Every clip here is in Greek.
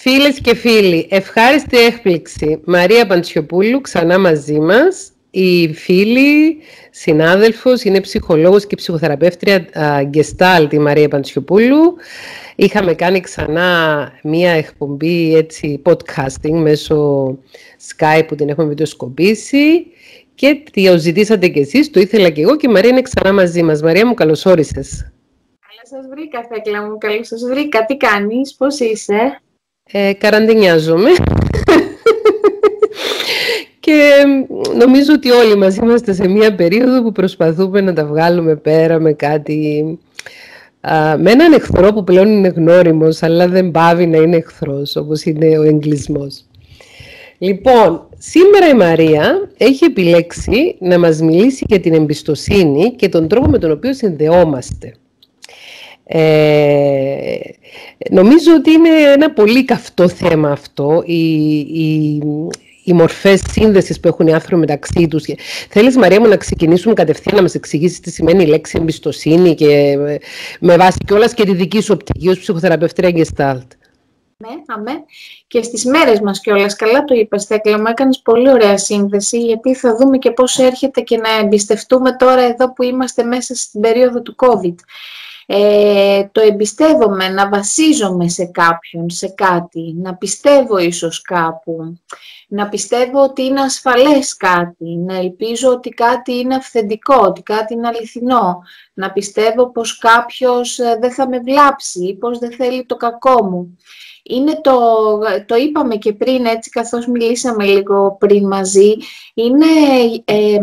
Φίλες και φίλοι, ευχάριστη έκπληξη. Μαρία Παντσιοπούλου ξανά μαζί μας. Η φίλη, συνάδελφος, είναι ψυχολόγος και ψυχοθεραπεύτρια Γκεστάλ, τη Μαρία Παντσιοπούλου. Είχαμε κάνει ξανά μία εκπομπή έτσι, podcasting μέσω Skype που την έχουμε βιντεοσκοπήσει και τη ζητήσατε κι εσείς, το ήθελα κι εγώ και η Μαρία είναι ξανά μαζί μας. Μαρία μου, καλώς όρισες. Καλώς σας βρήκα, Θέκλα μου. Καλώς σας βρήκα. Τι κάνεις, πώς είσαι; Ε, καραντινιάζομαι. και νομίζω ότι όλοι μας είμαστε σε μια περίοδο που προσπαθούμε να τα βγάλουμε πέρα με κάτι... με έναν εχθρό που πλέον είναι γνώριμος, αλλά δεν πάβει να είναι εχθρός, όπως είναι ο εγκλισμός. Λοιπόν, σήμερα η Μαρία έχει επιλέξει να μας μιλήσει για την εμπιστοσύνη και τον τρόπο με τον οποίο συνδεόμαστε. Ε, νομίζω ότι είναι ένα πολύ καυτό θέμα αυτό, οι, οι, οι μορφές σύνδεσης που έχουν οι άνθρωποι μεταξύ τους. Θέλεις Μαρία μου να ξεκινήσουμε κατευθείαν να μας εξηγήσεις τι σημαίνει η λέξη εμπιστοσύνη και με βάση κιόλας και τη δική σου οπτική ως ψυχοθεραπευτρία Gestalt. Ναι, αμέ. Και στις μέρες μας κιόλας, καλά το είπες Θέκλα, μου έκανες πολύ ωραία σύνδεση, γιατί θα δούμε και πώς έρχεται και να εμπιστευτούμε τώρα εδώ που είμαστε μέσα στην περίοδο του COVID ε, το εμπιστεύομαι, να βασίζομαι σε κάποιον, σε κάτι, να πιστεύω ίσως κάπου, να πιστεύω ότι είναι ασφαλές κάτι, να ελπίζω ότι κάτι είναι αυθεντικό, ότι κάτι είναι αληθινό, να πιστεύω πως κάποιος ε, δεν θα με βλάψει ή πως δεν θέλει το κακό μου. Είναι το, το είπαμε και πριν, έτσι καθώς μιλήσαμε λίγο πριν μαζί, είναι, ε,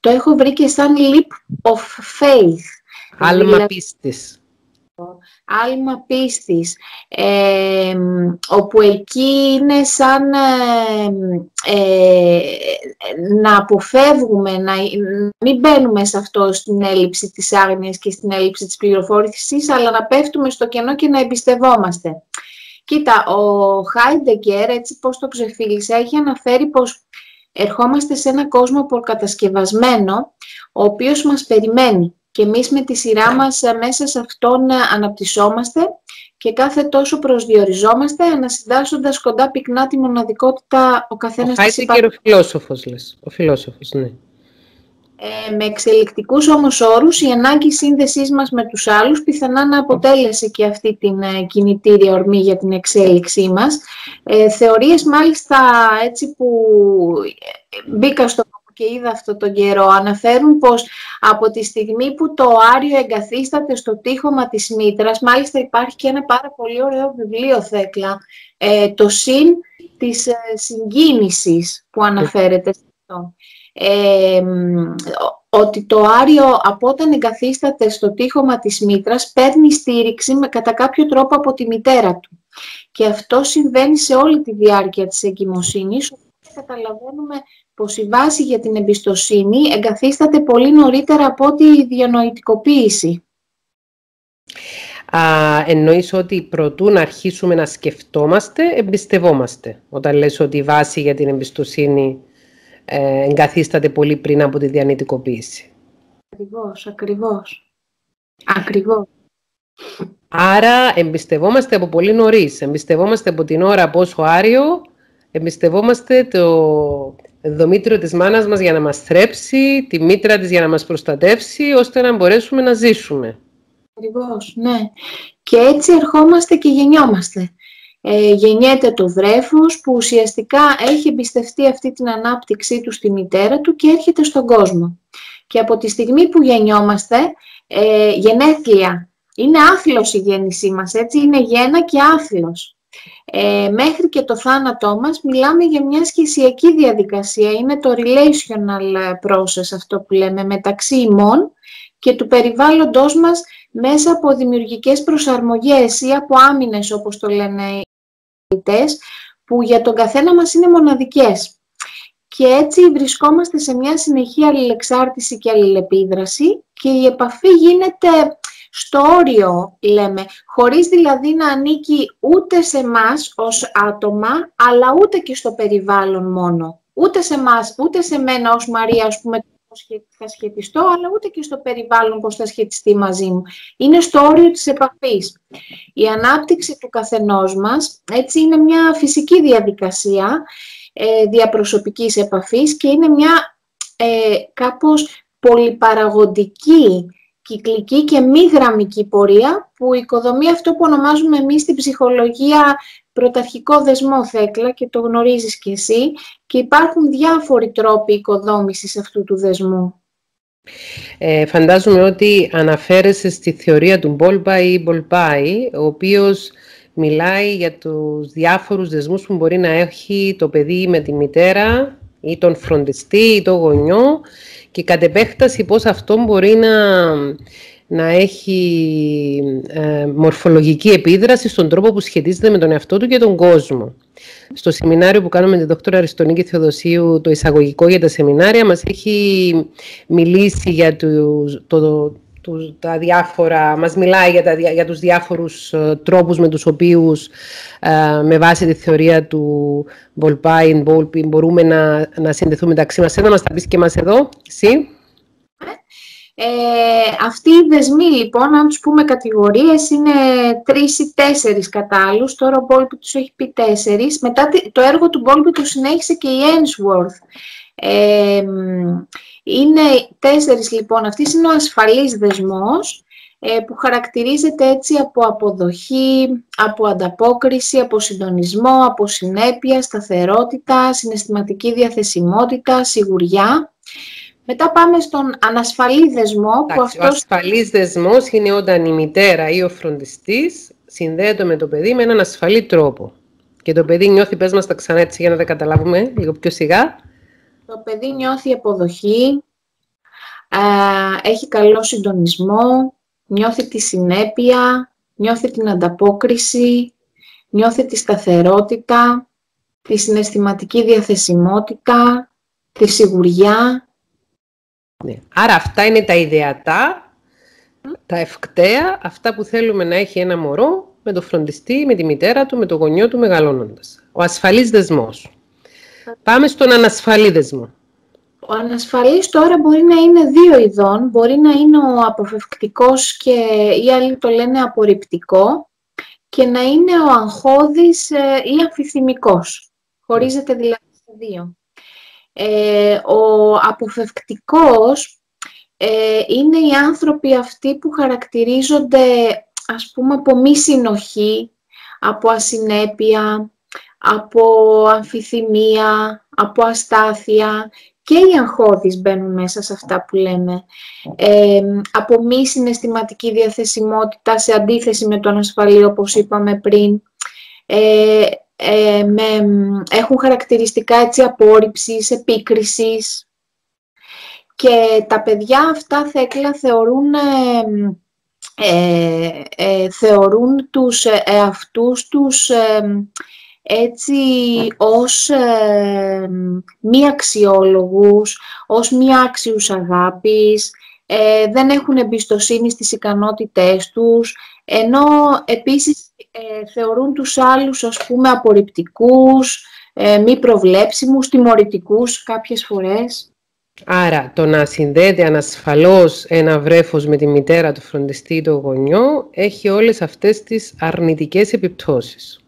το έχω βρει και σαν leap of faith. Άλμα πίστης. Άλμα πίστης, όπου εκεί είναι σαν ε, να αποφεύγουμε, να μην μπαίνουμε σε αυτό στην έλλειψη της άγνοιας και στην έλλειψη της πληροφόρησης, αλλά να πέφτουμε στο κενό και να εμπιστευόμαστε. Κοίτα, ο Χάιντεγκερ, έτσι πώς το ξεφύλισε, έχει αναφέρει πως ερχόμαστε σε ένα κόσμο προκατασκευασμένο, ο οποίος μας περιμένει και εμείς με τη σειρά μας ε, μέσα σε αυτόν ε, αναπτυσσόμαστε και κάθε τόσο προσδιοριζόμαστε ανασυντάσσοντας κοντά πυκνά τη μοναδικότητα ο καθένας ο της υπάρξης. Ο φιλόσοφος λες, ο φιλόσοφος, ναι. Ε, με εξελικτικούς όμως όρους, η ανάγκη σύνδεσής μας με τους άλλους πιθανά να αποτέλεσε και αυτή την ε, κινητήρια ορμή για την εξέλιξή μας. Ε, θεωρίες μάλιστα έτσι που μπήκα στο και είδα αυτό τον καιρό, αναφέρουν πως από τη στιγμή που το Άριο εγκαθίσταται στο τείχομα της μήτρας, μάλιστα υπάρχει και ένα πάρα πολύ ωραίο βιβλίο, Θέκλα, ε, το «Συν» της ε, συγκίνησης που αναφέρεται σε αυτό. Ε, ότι το Άριο από όταν εγκαθίσταται στο τείχομα της μήτρας παίρνει στήριξη με, κατά κάποιο τρόπο από τη μητέρα του. Και αυτό συμβαίνει σε όλη τη διάρκεια της εγκυμοσύνης, καταλαβαίνουμε πως η βάση για την εμπιστοσύνη εγκαθίσταται πολύ νωρίτερα από τη διανοητικοποίηση. Α, εννοείς ότι προτού να αρχίσουμε να σκεφτόμαστε, εμπιστευόμαστε. Όταν λες ότι η βάση για την εμπιστοσύνη ε, εγκαθίσταται πολύ πριν από τη διανοητικοποίηση. Ακριβώς, ακριβώς. Ακριβώς. Άρα εμπιστευόμαστε από πολύ νωρίς. Εμπιστευόμαστε από την ώρα πόσο Άριο, εμπιστευόμαστε το, δομήτριο της μάνας μας για να μας θρέψει, τη μήτρα της για να μας προστατεύσει, ώστε να μπορέσουμε να ζήσουμε. Ακριβώς, ναι. Και έτσι ερχόμαστε και γεννιόμαστε. Ε, γεννιέται το βρέφος που ουσιαστικά έχει εμπιστευτεί αυτή την ανάπτυξή του στη μητέρα του και έρχεται στον κόσμο. Και από τη στιγμή που γεννιόμαστε, ε, γενέθλια, είναι άθλος η γέννησή μας, έτσι, είναι γένα και άθλος ε, μέχρι και το θάνατό μας μιλάμε για μια σχεσιακή διαδικασία. Είναι το relational process αυτό που λέμε μεταξύ ημών και του περιβάλλοντός μας μέσα από δημιουργικές προσαρμογές ή από άμυνες όπως το λένε οι πολιτές, που για τον καθένα μας είναι μοναδικές. Και έτσι βρισκόμαστε σε μια συνεχή αλληλεξάρτηση και αλληλεπίδραση και η επαφή γίνεται στο όριο, λέμε, χωρίς δηλαδή να ανήκει ούτε σε μας ως άτομα, αλλά ούτε και στο περιβάλλον μόνο. Ούτε σε μας, ούτε σε μένα ως Μαρία, ας πούμε, θα σχετιστώ, αλλά ούτε και στο περιβάλλον πώς θα σχετιστεί μαζί μου. Είναι στο όριο της επαφής. Η ανάπτυξη του καθενός μας, έτσι, είναι μια φυσική διαδικασία ε, διαπροσωπικής επαφής και είναι μια ε, κάπως πολυπαραγοντική κυκλική και μη γραμμική πορεία που οικοδομεί αυτό που ονομάζουμε εμείς στην ψυχολογία πρωταρχικό δεσμό θέκλα και το γνωρίζεις κι εσύ και υπάρχουν διάφοροι τρόποι οικοδόμησης αυτού του δεσμού. Ε, φαντάζομαι ότι αναφέρεσαι στη θεωρία του Μπόλπα ή Μπολπάη, ο οποίος μιλάει για τους διάφορους δεσμούς που μπορεί να έχει το παιδί με τη μητέρα ή τον φροντιστή ή τον γονιό και κατ' επέκταση πώς αυτό μπορεί να, να έχει ε, μορφολογική επίδραση στον τρόπο που σχετίζεται με τον εαυτό του και τον κόσμο. Στο σεμινάριο που κάνουμε με την Δ. Αριστονίκη Θεοδοσίου, το εισαγωγικό για τα σεμινάρια, μας έχει μιλήσει για το, το, τα διάφορα, μας μιλάει για, τα, για τους διάφορους ε, τρόπους με τους οποίους ε, με βάση τη θεωρία του Volpine, Volpine μπορούμε να, να συνδεθούμε μεταξύ μας. Ένα μας τα πεις και μας εδώ, εσύ. Ε, αυτοί οι δεσμοί λοιπόν, αν τους πούμε κατηγορίες, είναι τρεις ή τέσσερις κατάλληλους. Τώρα ο Μπόλπι τους έχει πει τέσσερις. Μετά το έργο του Μπόλπι το συνέχισε και η Ainsworth. Ε, είναι τέσσερις λοιπόν. Αυτής είναι ο ασφαλής δεσμός ε, που χαρακτηρίζεται έτσι από αποδοχή, από ανταπόκριση, από συντονισμό, από συνέπεια, σταθερότητα, συναισθηματική διαθεσιμότητα, σιγουριά. Μετά πάμε στον ανασφαλή δεσμό. που αυτός... Ο ασφαλής δεσμός είναι όταν η μητέρα ή ο φροντιστής συνδέεται με το παιδί με έναν ασφαλή τρόπο. Και το παιδί νιώθει, πες μας τα ξανά έτσι για να τα καταλάβουμε λίγο πιο σιγά. Το παιδί νιώθει αποδοχή, έχει καλό συντονισμό, νιώθει τη συνέπεια, νιώθει την ανταπόκριση, νιώθει τη σταθερότητα, τη συναισθηματική διαθεσιμότητα, τη σιγουριά, ναι. Άρα αυτά είναι τα ιδεατά, τα ευκταία, αυτά που θέλουμε να έχει ένα μωρό με το φροντιστή, με τη μητέρα του, με το γονιό του μεγαλώνοντας. Ο ασφαλής δεσμός. Πάμε στον ανασφαλή δεσμό. Ο ανασφαλής τώρα μπορεί να είναι δύο ειδών. Μπορεί να είναι ο αποφευκτικός και ή άλλοι το λένε απορριπτικό και να είναι ο αγχώδης ε, ή αμφιθυμικός. Χωρίζεται δηλαδή σε δύο. Ε, ο αποφευκτικός ε, είναι οι άνθρωποι αυτοί που χαρακτηρίζονται ας πούμε από μη συνοχή, από ασυνέπεια, από αμφιθυμία, από αστάθεια και οι αγχώδεις μπαίνουν μέσα σε αυτά που λέμε. Ε, από μη συναισθηματική διαθεσιμότητα σε αντίθεση με τον ασφαλή όπως είπαμε πριν. Ε, ε, με, έχουν χαρακτηριστικά έτσι απόρριψης, επίκρισης και τα παιδιά αυτά θέκλα θεωρούν, ε, ε, θεωρούν τους εαυτούς τους έτσι ως μη αξιόλογους, ως μη άξιους αγάπης, δεν έχουν εμπιστοσύνη στις ικανότητές τους, ενώ επίσης ε, θεωρούν τους άλλους ας πούμε απορριπτικούς, ε, μη προβλέψιμους, τιμωρητικούς κάποιες φορές. Άρα το να συνδέεται ανασφαλώς ένα βρέφος με τη μητέρα του φροντιστή ή το γονιό έχει όλες αυτές τις αρνητικές επιπτώσεις.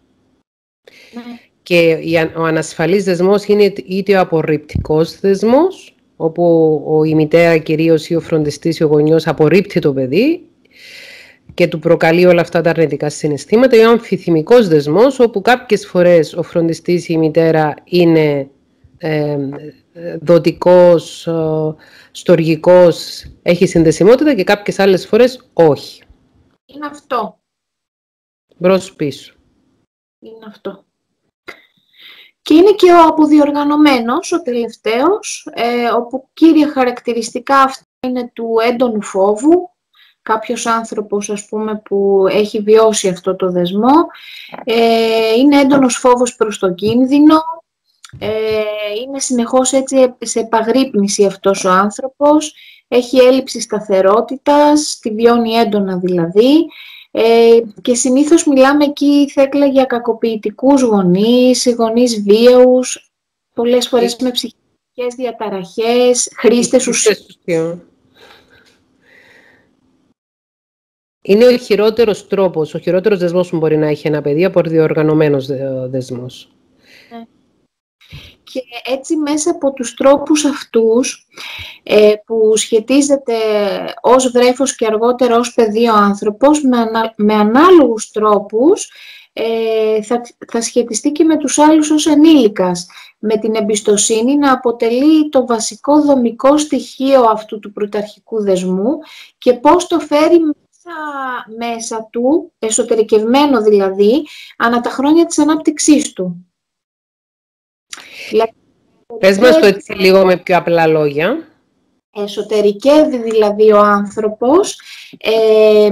Ναι. Και ο ανασφαλής δεσμός είναι είτε ο απορριπτικός δεσμός, όπου η μητέρα κυρίως ή ο φροντιστής ή ο γονιός απορρίπτει το παιδί, και του προκαλεί όλα αυτά τα αρνητικά συναισθήματα ή ο αμφιθυμικός δεσμός, όπου κάποιες φορές ο φροντιστής ή η μητέρα είναι ε, δοτικός, ε, στοργικός, έχει συνδεσιμότητα και κάποιες άλλες φορές όχι. Είναι αυτό. Μπρος πίσω. Είναι αυτό. Και είναι και ο αποδιοργανωμένος, ο τελευταίος, ε, όπου κύρια χαρακτηριστικά αυτά είναι του έντονου φόβου, κάποιος άνθρωπος ας πούμε που έχει βιώσει αυτό το δεσμό. Ε, είναι έντονος φόβος προς τον κίνδυνο. Ε, είναι συνεχώς έτσι σε επαγρύπνηση αυτός ο άνθρωπος. Έχει έλλειψη σταθερότητας, τη βιώνει έντονα δηλαδή ε, και συνήθως μιλάμε εκεί θέκλα για κακοποιητικούς γονείς, γονείς βίαιους, πολλές φορές με ψυχική ψυχικές διαταραχές, χρήστες ουσιών. Είναι ο χειρότερος τρόπος, ο χειρότερος δεσμός που μπορεί να έχει ένα παιδί από διοργανωμένος δεσμός. Ναι. Και έτσι μέσα από τους τρόπους αυτούς ε, που σχετίζεται ως βρέφος και αργότερα ως παιδί ο άνθρωπος με, ανα, με ανάλογους τρόπους ε, θα, θα σχετιστεί και με τους άλλους ως ενήλικας. Με την εμπιστοσύνη να αποτελεί το βασικό δομικό στοιχείο αυτού του πρωταρχικού δεσμού και πώς το φέρει μέσα του, εσωτερικευμένο δηλαδή, ανά τα χρόνια της ανάπτυξής του. Πες μας το έτσι λίγο με πιο απλά λόγια. Εσωτερικεύει δηλαδή ο άνθρωπος ε,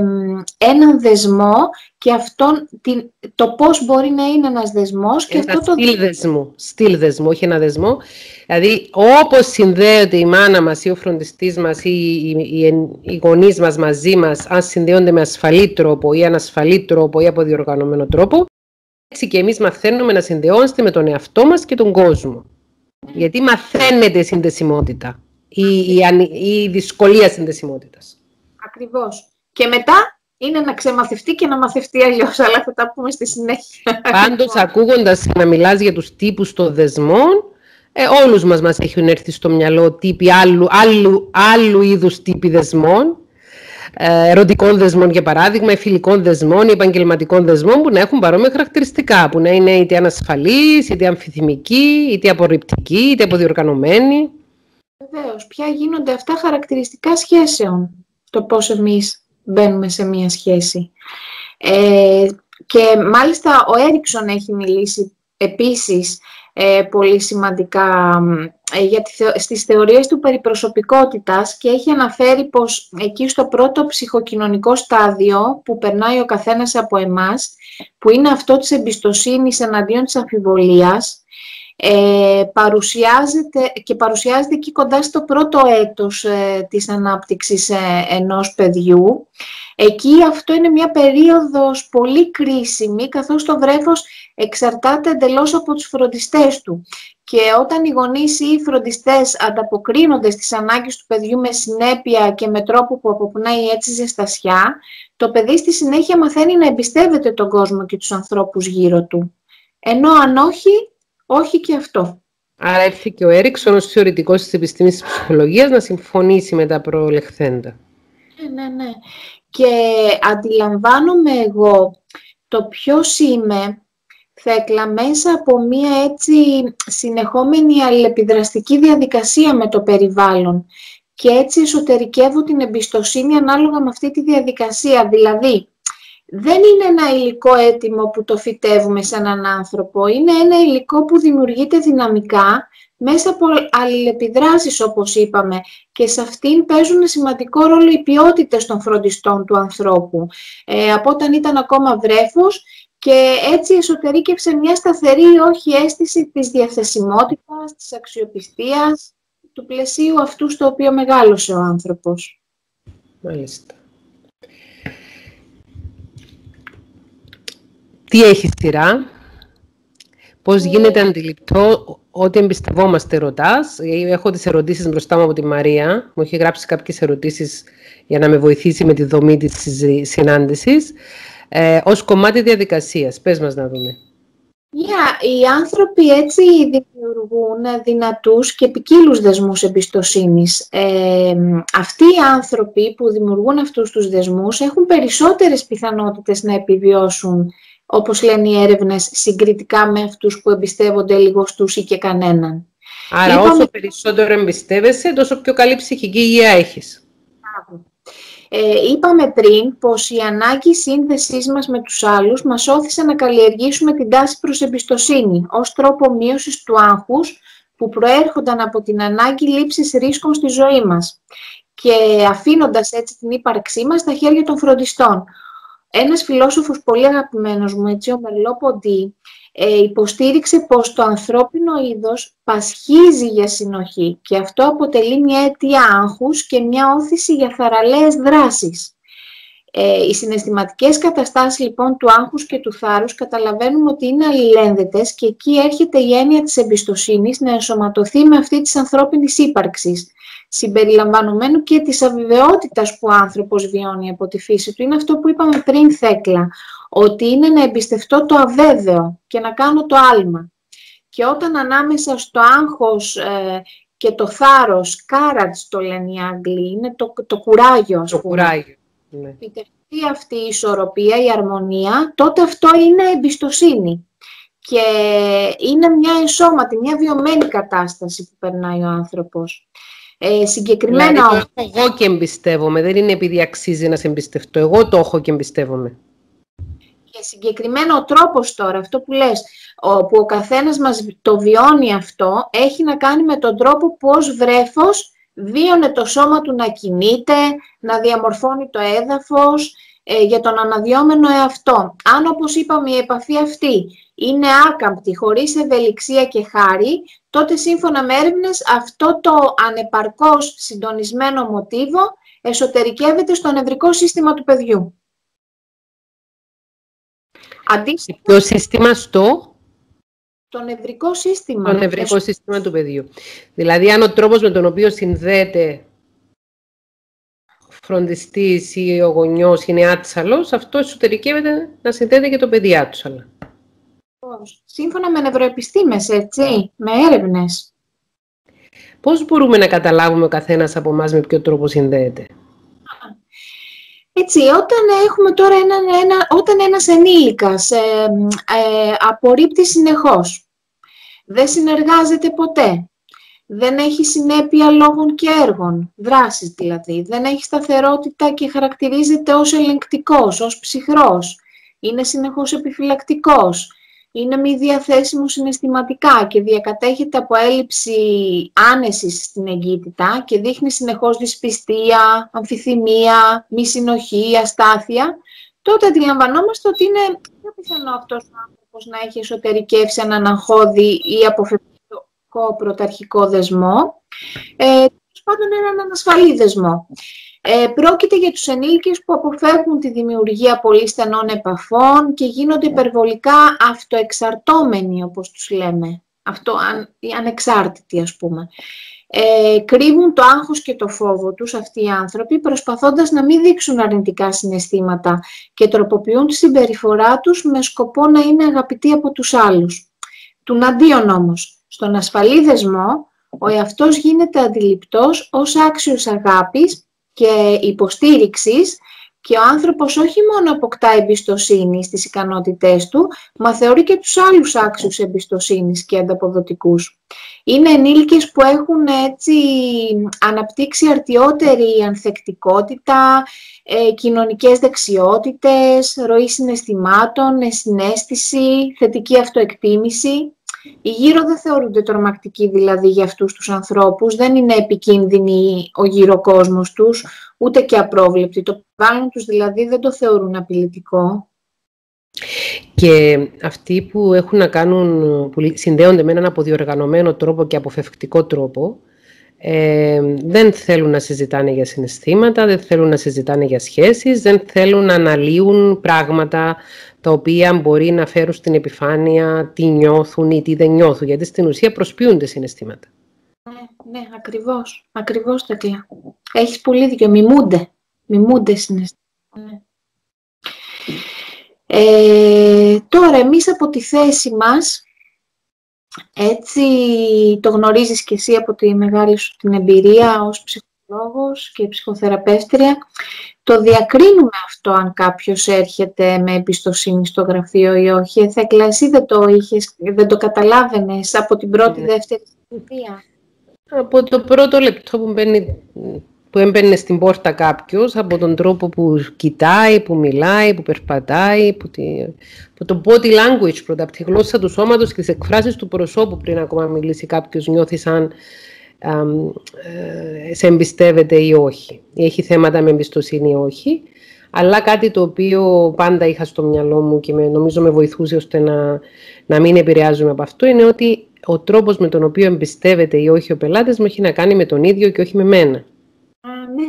έναν δεσμό και αυτόν, την, το πώς μπορεί να είναι ένας δεσμός. Και ένα αυτό στυλ το... δεσμού, στυλ δεσμού, όχι ένα δεσμό. Δηλαδή, όπως συνδέεται η μάνα μας ή ο φροντιστής μας ή οι, οι, οι γονείς μας μαζί μας, αν συνδέονται με ασφαλή τρόπο ή ανασφαλή τρόπο ή αποδιοργανωμένο τρόπο, έτσι και εμείς μαθαίνουμε να συνδεόμαστε με τον εαυτό μας και τον κόσμο. Γιατί μαθαίνεται η συνδεσιμότητα ή η, η, η δυσκολία συνδεσιμότητας. Ακριβώς. Και μετά είναι να ξεμαθευτεί και να μαθευτεί αλλιώς, αλλά θα τα πούμε στη συνέχεια. Πάντως, ακούγοντας να μιλάς για τους τύπους των δεσμών, ε, όλους μας μας έχουν έρθει στο μυαλό τύποι άλλου, άλλου, άλλου είδους τύποι δεσμών, ε, ερωτικών δεσμών για παράδειγμα, φιλικών δεσμών, επαγγελματικών δεσμών που να έχουν παρόμοια χαρακτηριστικά, που να είναι είτε ανασφαλείς, είτε αμφιθυμικοί, είτε απορριπτικοί, είτε αποδιοργανωμένοι. Βεβαίως, ποια γίνονται αυτά χαρακτηριστικά σχέσεων, το πώς εμείς μπαίνουμε σε μία σχέση. Ε, και μάλιστα ο Έριξον έχει μιλήσει επίσης ε, πολύ σημαντικά ε, για τη, στις θεωρίες του περιπροσωπικότητας και έχει αναφέρει πως εκεί στο πρώτο ψυχοκοινωνικό στάδιο που περνάει ο καθένας από εμάς, που είναι αυτό της εμπιστοσύνης εναντίον της αμφιβολίας, ε, παρουσιάζεται και παρουσιάζεται εκεί κοντά στο πρώτο έτος ε, της ανάπτυξης ε, ενός παιδιού. Εκεί αυτό είναι μια περίοδος πολύ κρίσιμη, καθώς το βρέφος εξαρτάται εντελώς από τους φροντιστές του. Και όταν οι γονείς ή οι φροντιστές ανταποκρίνονται στις ανάγκες του παιδιού με συνέπεια και με τρόπο που αποπνέει έτσι ζεστασιά, το παιδί στη συνέχεια μαθαίνει να εμπιστεύεται τον κόσμο και τους ανθρώπους γύρω του. Ενώ αν όχι, όχι και αυτό. Άρα έρθει και ο Έριξον ως θεωρητικός της επιστήμης της ψυχολογίας να συμφωνήσει με τα προλεχθέντα. Ναι, ναι, ναι. Και αντιλαμβάνομαι εγώ το ποιος είμαι θα μέσα από μία έτσι συνεχόμενη αλληλεπιδραστική διαδικασία με το περιβάλλον και έτσι εσωτερικεύω την εμπιστοσύνη ανάλογα με αυτή τη διαδικασία. Δηλαδή, δεν είναι ένα υλικό έτοιμο που το φυτεύουμε σε έναν άνθρωπο. Είναι ένα υλικό που δημιουργείται δυναμικά μέσα από αλληλεπιδράσεις όπως είπαμε και σε αυτήν παίζουν σημαντικό ρόλο οι ποιότητες των φροντιστών του ανθρώπου. Ε, από όταν ήταν ακόμα βρέφος και έτσι εσωτερήκευσε μια σταθερή όχι αίσθηση της διαθεσιμότητας, της αξιοπιστίας, του πλαισίου αυτού στο οποίο μεγάλωσε ο άνθρωπος. Μάλιστα. Τι έχει σειρά, πώς ε. γίνεται αντιληπτό ότι εμπιστευόμαστε ρωτάς. Έχω τις ερωτήσεις μπροστά μου από τη Μαρία. Μου έχει γράψει κάποιες ερωτήσεις για να με βοηθήσει με τη δομή της συνάντησης. Ε, ως κομμάτι διαδικασίας. Πες μας να δούμε. Yeah, οι άνθρωποι έτσι δημιουργούν δυνατούς και ποικίλους δεσμούς εμπιστοσύνης. Ε, αυτοί οι άνθρωποι που δημιουργούν αυτούς τους δεσμούς έχουν περισσότερες πιθανότητες να επιβιώσουν όπως λένε οι έρευνες, συγκριτικά με αυτούς που εμπιστεύονται λιγοστούς ή και κανέναν. Άρα όσο περισσότερο εμπιστεύεσαι, τόσο πιο καλή ψυχική υγεία έχεις. Ε, είπαμε πριν πως η ανάγκη σύνδεσής μας με τους άλλους μας όθησε να καλλιεργήσουμε την τάση προς εμπιστοσύνη ως τρόπο μείωσης του άγχους που προέρχονταν από την ανάγκη λήψης ρίσκων στη ζωή μας και αφήνοντας έτσι την ύπαρξή μας στα χέρια των φροντιστών, ένας φιλόσοφος πολύ αγαπημένος μου, έτσι, ο Μερλό Ποντή, ε, υποστήριξε πως το ανθρώπινο είδος πασχίζει για συνοχή και αυτό αποτελεί μια αιτία άγχους και μια όθηση για θαραλέες δράσεις. Ε, οι συναισθηματικές καταστάσεις λοιπόν του άγχους και του θάρρους καταλαβαίνουμε ότι είναι αλληλένδετες και εκεί έρχεται η έννοια της εμπιστοσύνης να ενσωματωθεί με αυτή της ανθρώπινης ύπαρξης συμπεριλαμβανομένου και της αβεβαιότητας που ο άνθρωπος βιώνει από τη φύση του. Είναι αυτό που είπαμε πριν Θέκλα, ότι είναι να εμπιστευτώ το αβέβαιο και να κάνω το άλμα. Και όταν ανάμεσα στο άγχος ε, και το θάρρος, κάρατς το λένε οι Άγγλοι, είναι το, το κουράγιο. Το κουράγιο. Ναι. Επιτευχθεί αυτή η ισορροπία, η αρμονία, τότε αυτό είναι εμπιστοσύνη. Και είναι μια ενσώματη, μια βιωμένη κατάσταση που περνάει ο άνθρωπος. Ε, συγκεκριμένα... Δηλαδή, το έχω εγώ και εμπιστεύομαι, δεν είναι επειδή αξίζει να σε εμπιστευτώ. Εγώ το έχω και εμπιστεύομαι. Και συγκεκριμένο ο τρόπος τώρα, αυτό που λες, που ο καθένας μας το βιώνει αυτό, έχει να κάνει με τον τρόπο πώς βρέφος βίωνε το σώμα του να κινείται, να διαμορφώνει το έδαφος ε, για τον αναδυόμενο εαυτό. Αν, όπως είπαμε, η επαφή αυτή είναι άκαμπτη, χωρίς ευελιξία και χάρη, τότε σύμφωνα με έρευνες αυτό το ανεπαρκώς συντονισμένο μοτίβο εσωτερικεύεται στο νευρικό σύστημα του παιδιού. Αντίστοιχα, το σύστημα στο το νευρικό σύστημα. Το νευρικό σύστημα του παιδιού. Δηλαδή, αν ο τρόπος με τον οποίο συνδέεται ο φροντιστής ή ο γονιός είναι άτσαλος, αυτό εσωτερικεύεται να συνδέεται και το παιδί άτσαλα. Σύμφωνα με νευροεπιστήμες, έτσι, με έρευνες. Πώς μπορούμε να καταλάβουμε ο καθένας από εμάς με ποιο τρόπο συνδέεται; Έτσι, όταν έχουμε τώρα ένα, ένα, όταν ένας ενήλικας ε, ε, απορρίπτει συνεχώς, δεν συνεργάζεται ποτέ, δεν έχει συνέπεια λόγων και έργων, δράσεις δηλαδή, δεν έχει σταθερότητα και χαρακτηρίζεται ως ελεγκτικός, ως ψυχρός, είναι συνεχώς επιφυλακτικός, είναι μη διαθέσιμο συναισθηματικά και διακατέχεται από έλλειψη άνεσης στην εγκύτητα και δείχνει συνεχώς δυσπιστία, αμφιθυμία, μη συνοχή, αστάθεια, τότε αντιλαμβανόμαστε ότι είναι πιο πιθανό αυτός ο άνθρωπος να έχει εσωτερικεύσει έναν αγχώδη ή αποφευκτικό πρωταρχικό δεσμό, ε, πάντων έναν ανασφαλή δεσμό. Ε, πρόκειται για τους ενήλικες που αποφεύγουν τη δημιουργία πολύ στενών επαφών και γίνονται υπερβολικά αυτοεξαρτώμενοι, όπως τους λέμε. Αυτό, αν, ανεξάρτητοι, ας πούμε. Ε, κρύβουν το άγχος και το φόβο τους αυτοί οι άνθρωποι, προσπαθώντας να μην δείξουν αρνητικά συναισθήματα και τροποποιούν τη συμπεριφορά τους με σκοπό να είναι αγαπητοί από τους άλλους. Τουναντίον όμως, στον ασφαλή δεσμό, ο εαυτός γίνεται αντιληπτός ως άξιος αγάπης και υποστήριξης και ο άνθρωπος όχι μόνο αποκτά εμπιστοσύνη στις ικανότητές του, μα θεωρεί και τους άλλους άξιους εμπιστοσύνης και ανταποδοτικούς. Είναι ενήλικες που έχουν έτσι αναπτύξει αρτιότερη ανθεκτικότητα, ε, κοινωνικές δεξιότητες, ροή συναισθημάτων, συνέστηση, θετική αυτοεκτίμηση. Οι γύρω δεν θεωρούνται τρομακτικοί δηλαδή για αυτούς τους ανθρώπους, δεν είναι επικίνδυνοι ο γύρω κόσμος τους, ούτε και απρόβλεπτοι. Το περιβάλλον τους δηλαδή δεν το θεωρούν απειλητικό. Και αυτοί που έχουν να κάνουν, που συνδέονται με έναν αποδιοργανωμένο τρόπο και αποφευκτικό τρόπο, ε, δεν θέλουν να συζητάνε για συναισθήματα, δεν θέλουν να συζητάνε για σχέσεις, δεν θέλουν να αναλύουν πράγματα τα οποία μπορεί να φέρουν στην επιφάνεια τι νιώθουν ή τι δεν νιώθουν, γιατί στην ουσία προσποιούνται συναισθήματα. Ναι, ναι, ακριβώς. Ακριβώς, Τεκλά. Έχεις πολύ δίκιο. Μιμούνται. Μιμούνται συναισθήματα. Ναι. Ε, τώρα, εμείς από τη θέση μας, έτσι το γνωρίζεις και εσύ από τη μεγάλη σου την εμπειρία ως ψυχολόγος και ψυχοθεραπεύτρια, το διακρίνουμε αυτό αν κάποιος έρχεται με εμπιστοσύνη στο γραφείο ή όχι. Θα εσύ δεν το, είχες, δεν το καταλάβαινες από την πρώτη, ναι. δεύτερη θητεία; Από το πρώτο λεπτό που, μπαίνει, που έμπαινε στην πόρτα κάποιος, από τον τρόπο που κοιτάει, που μιλάει, που περπατάει, που τη, από το body language πρώτα, από τη γλώσσα του σώματος και τις εκφράσεις του προσώπου πριν ακόμα μιλήσει κάποιος, νιώθεις σαν ε, σε εμπιστεύεται ή όχι. Έχει θέματα με εμπιστοσύνη ή όχι. Αλλά κάτι το οποίο πάντα είχα στο μυαλό μου και με, νομίζω με βοηθούσε ώστε να, να μην επηρεάζουμε από αυτό είναι ότι ο τρόπος με τον οποίο εμπιστεύεται ή όχι ο πελάτης μου έχει να κάνει με τον ίδιο και όχι με μένα. Α, ναι.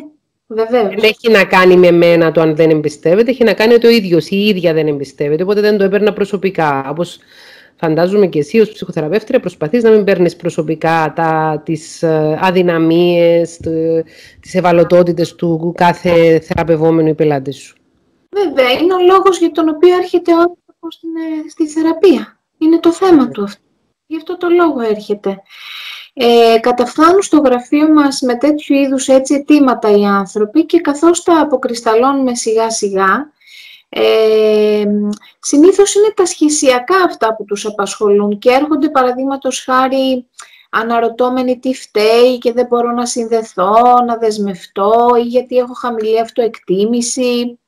Βεβαίως. Δεν έχει να κάνει με μένα το αν δεν εμπιστεύεται, έχει να κάνει το ίδιο ή η ίδια δεν εμπιστεύεται, οπότε δεν το έπαιρνα προσωπικά. Όπως φαντάζομαι και εσύ ως ψυχοθεραπεύτρια προσπαθείς να μην παίρνεις προσωπικά τα, τις ε, αδυναμίες, τις ευαλωτότητες του κάθε θεραπευόμενου ή πελάτη σου. Βέβαια, είναι ο λόγος για τον οποίο έρχεται ο άνθρωπος ε, στη θεραπεία. Είναι το θέμα ναι. του αυτό. Γι' αυτό το λόγο έρχεται. Ε, καταφθάνουν στο γραφείο μας με τέτοιου είδους έτσι αιτήματα οι άνθρωποι και καθώς τα αποκρισταλώνουμε σιγά σιγά, ε, συνήθως είναι τα σχεσιακά αυτά που τους απασχολούν και έρχονται παραδείγματος χάρη αναρωτώμενοι τι φταίει και δεν μπορώ να συνδεθώ, να δεσμευτώ ή γιατί έχω χαμηλή αυτοεκτίμηση.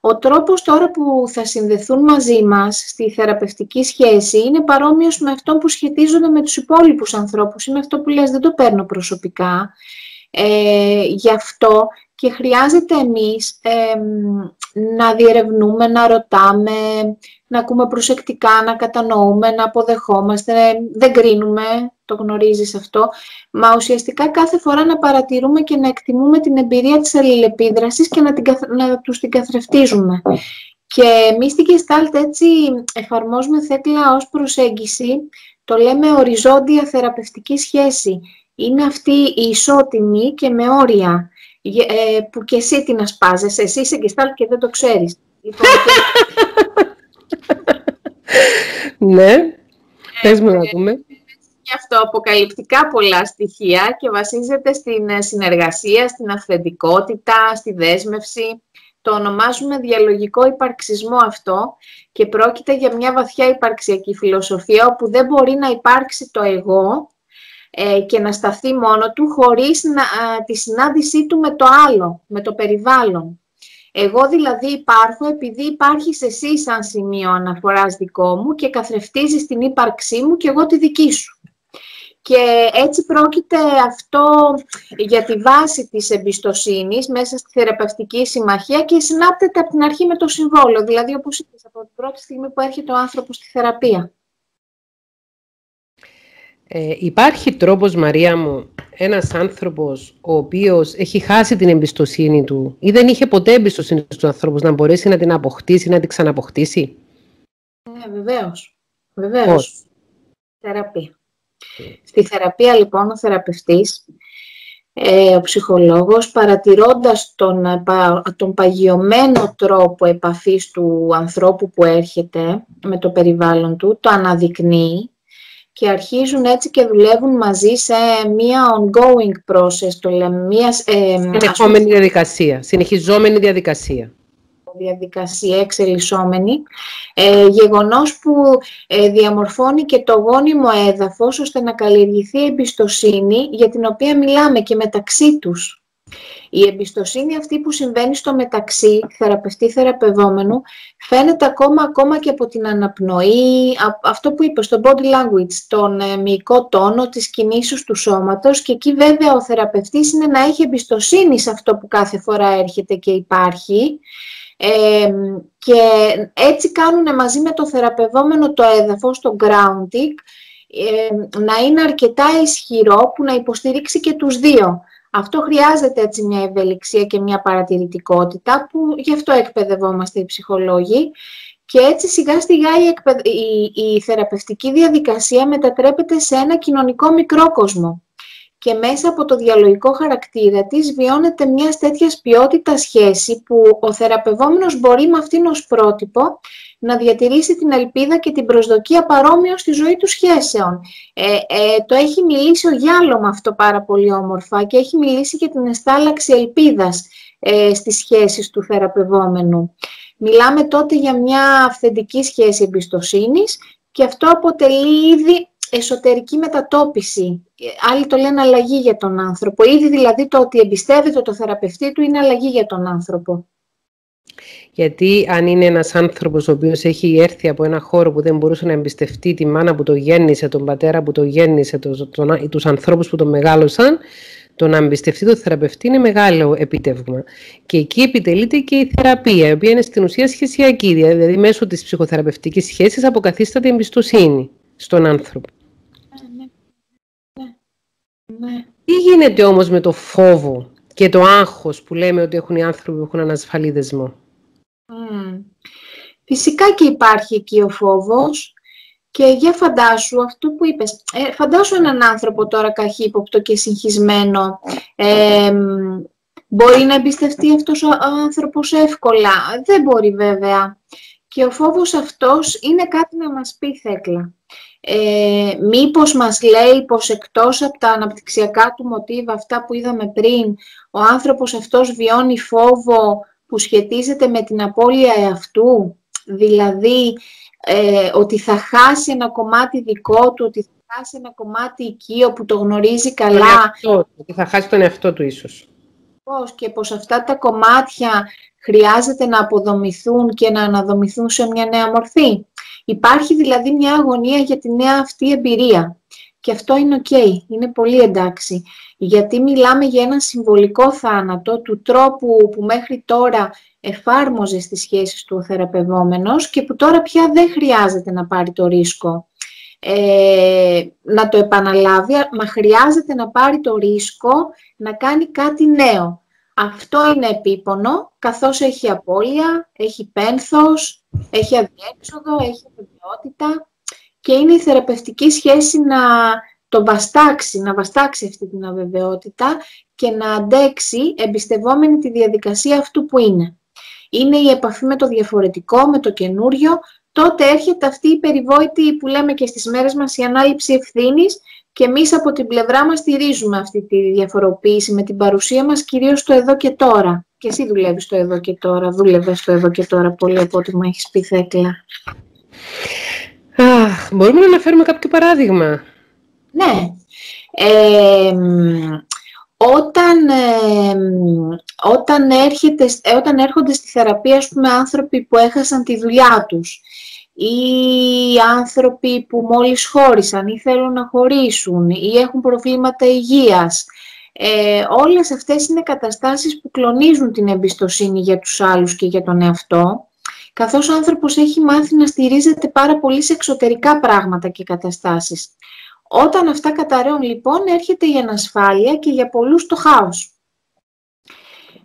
Ο τρόπος τώρα που θα συνδεθούν μαζί μας στη θεραπευτική σχέση είναι παρόμοιος με αυτό που σχετίζονται με τους υπόλοιπους ανθρώπους. Είναι αυτό που λες, δεν το παίρνω προσωπικά. Ε, γι' αυτό και χρειάζεται εμείς να διερευνούμε, να ρωτάμε, να ακούμε προσεκτικά, να κατανοούμε, να αποδεχόμαστε, δεν κρίνουμε, το γνωρίζεις αυτό, μα ουσιαστικά κάθε φορά να παρατηρούμε και να εκτιμούμε την εμπειρία της αλληλεπίδρασης και να, την, να τους την καθρεφτίζουμε. Και εμείς στην Gestalt έτσι εφαρμόζουμε θέτλα ως προσέγγιση, το λέμε οριζόντια θεραπευτική σχέση. Είναι αυτή η ισότιμη και με όρια. Ε, που και εσύ την ασπάζεσαι. Εσύ είσαι γκεστάλ και δεν το ξέρεις. Λοιπόν, ναι, πες μου να δούμε. Και αυτό αποκαλυπτικά πολλά στοιχεία και βασίζεται στην ε, συνεργασία, στην αυθεντικότητα, στη δέσμευση. Το ονομάζουμε διαλογικό υπαρξισμό αυτό και πρόκειται για μια βαθιά υπαρξιακή φιλοσοφία όπου δεν μπορεί να υπάρξει το εγώ ε, και να σταθεί μόνο του χωρίς να, τη συνάντησή του με το άλλο, με το περιβάλλον. Εγώ δηλαδή υπάρχω επειδή υπάρχεις εσύ σαν σημείο αναφοράς δικό μου και καθρεφτίζεις την ύπαρξή μου και εγώ τη δική σου. Και έτσι πρόκειται αυτό για τη βάση της εμπιστοσύνης μέσα στη θεραπευτική συμμαχία και συνάπτεται από την αρχή με το συμβόλο, δηλαδή όπως είπες από την πρώτη στιγμή που έρχεται ο άνθρωπος στη θεραπεία. Ε, υπάρχει τρόπος, Μαρία μου, ένας άνθρωπος ο οποίος έχει χάσει την εμπιστοσύνη του ή δεν είχε ποτέ εμπιστοσύνη στους ανθρώπους να μπορέσει να την αποκτήσει, να την ξαναποκτήσει; Ναι, βεβαίως. Βεβαίως. Θεραπεία. Στη θεραπεία, λοιπόν, ο θεραπευτής, ε, ο ψυχολόγος, παρατηρώντας τον, τον παγιωμένο τρόπο επαφής του ανθρώπου που έρχεται με το περιβάλλον του, το αναδεικνύει και αρχίζουν έτσι και δουλεύουν μαζί σε μία ongoing process, το λέμε, μίας... Ε, διαδικασία, συνεχιζόμενη διαδικασία. Διαδικασία εξελισσόμενη, ε, γεγονός που ε, διαμορφώνει και το γόνιμο έδαφος ώστε να καλλιεργηθεί εμπιστοσύνη για την οποία μιλάμε και μεταξύ τους. Η εμπιστοσύνη αυτή που συμβαίνει στο μεταξύ θεραπευτή θεραπευόμενου φαίνεται ακόμα, ακόμα και από την αναπνοή, αυτό που είπες στο body language, τον ε, μυϊκό τόνο, της κινήσεως του σώματος και εκεί βέβαια ο θεραπευτής είναι να έχει εμπιστοσύνη σε αυτό που κάθε φορά έρχεται και υπάρχει και έτσι κάνουν μαζί με το θεραπευόμενο το έδαφος, το grounding, να είναι αρκετά ισχυρό που να υποστηρίξει και τους δύο. Αυτό χρειάζεται έτσι μια ευελιξία και μια παρατηρητικότητα που γι' αυτό εκπαιδευόμαστε οι ψυχολόγοι και έτσι σιγά σιγά η, η, θεραπευτική διαδικασία μετατρέπεται σε ένα κοινωνικό μικρό κόσμο και μέσα από το διαλογικό χαρακτήρα της βιώνεται μια τέτοια ποιότητα σχέση που ο θεραπευόμενος μπορεί με αυτήν ως πρότυπο να διατηρήσει την ελπίδα και την προσδοκία παρόμοιο στη ζωή του σχέσεων. Ε, ε, το έχει μιλήσει ο Γιάλο με αυτό πάρα πολύ όμορφα και έχει μιλήσει για την εστάλαξη ελπίδας ε, στις σχέσεις του θεραπευόμενου. Μιλάμε τότε για μια αυθεντική σχέση εμπιστοσύνης και αυτό αποτελεί ήδη εσωτερική μετατόπιση. Άλλοι το λένε αλλαγή για τον άνθρωπο. Ήδη δηλαδή το ότι εμπιστεύεται το θεραπευτή του είναι αλλαγή για τον άνθρωπο. Γιατί αν είναι ένας άνθρωπος ο οποίος έχει έρθει από ένα χώρο που δεν μπορούσε να εμπιστευτεί τη μάνα που το γέννησε, τον πατέρα που το γέννησε, το, τον, τους ανθρώπους που τον μεγάλωσαν, το να εμπιστευτεί το θεραπευτή είναι μεγάλο επίτευγμα. Και εκεί επιτελείται και η θεραπεία, η οποία είναι στην ουσία σχεσιακή, δηλαδή μέσω της ψυχοθεραπευτικής σχέσης αποκαθίσταται η εμπιστοσύνη στον άνθρωπο. Ναι, ναι. Ναι. Τι γίνεται όμως με το φόβο και το άγχος που λέμε ότι έχουν οι άνθρωποι που έχουν ανασφαλή δεσμό. Φυσικά και υπάρχει εκεί ο φόβος και για φαντάσου αυτό που είπες. Ε, φαντάσου έναν άνθρωπο τώρα καχύποπτο και συγχυσμένο. Ε, μπορεί να εμπιστευτεί αυτός ο άνθρωπος εύκολα. Δεν μπορεί βέβαια. Και ο φόβος αυτός είναι κάτι να μας πει Θέκλα. Ε, μήπως μας λέει πως εκτός από τα αναπτυξιακά του μοτίβα, αυτά που είδαμε πριν, ο άνθρωπος αυτός βιώνει φόβο που σχετίζεται με την απώλεια εαυτού, δηλαδή ε, ότι θα χάσει ένα κομμάτι δικό του, ότι θα χάσει ένα κομμάτι οικείο που το γνωρίζει καλά. ότι θα χάσει τον εαυτό του ίσως. Πώς και πως αυτά τα κομμάτια χρειάζεται να αποδομηθούν και να αναδομηθούν σε μια νέα μορφή. Υπάρχει δηλαδή μια αγωνία για τη νέα αυτή εμπειρία. Και αυτό είναι ok, είναι πολύ εντάξει. Γιατί μιλάμε για ένα συμβολικό θάνατο του τρόπου που μέχρι τώρα εφάρμοζε στις σχέσεις του ο θεραπευόμενος και που τώρα πια δεν χρειάζεται να πάρει το ρίσκο. Ε, να το επαναλάβει, μα χρειάζεται να πάρει το ρίσκο να κάνει κάτι νέο. Αυτό είναι επίπονο, καθώς έχει απώλεια, έχει πένθος, έχει αδιέξοδο, έχει αβεβαιότητα και είναι η θεραπευτική σχέση να το βαστάξει, να βαστάξει αυτή την αβεβαιότητα και να αντέξει εμπιστευόμενη τη διαδικασία αυτού που είναι. Είναι η επαφή με το διαφορετικό, με το καινούριο, τότε έρχεται αυτή η περιβόητη που λέμε και στις μέρες μας η ανάληψη ευθύνης και εμείς από την πλευρά μας στηρίζουμε αυτή τη διαφοροποίηση με την παρουσία μας κυρίως στο εδώ και τώρα. Και εσύ δουλεύεις στο εδώ και τώρα, δούλευες στο εδώ και τώρα πολύ από ό,τι μου έχεις πει Θέκλα. Αχ, μπορούμε να αναφέρουμε κάποιο παράδειγμα; Ναι. Ε, όταν, όταν, έρχεται, όταν έρχονται στη θεραπεία, ας πούμε, άνθρωποι που έχασαν τη δουλειά τους ή άνθρωποι που μόλις χώρισαν ή θέλουν να χωρίσουν ή έχουν προβλήματα υγείας. Ε, όλες αυτές είναι καταστάσεις που κλονίζουν την εμπιστοσύνη για τους άλλους και για τον εαυτό, καθώς ο άνθρωπος έχει μάθει να στηρίζεται πάρα πολύ σε εξωτερικά πράγματα και καταστάσεις. Όταν αυτά καταραίουν λοιπόν έρχεται η ανασφάλεια και για πολλούς το χάος.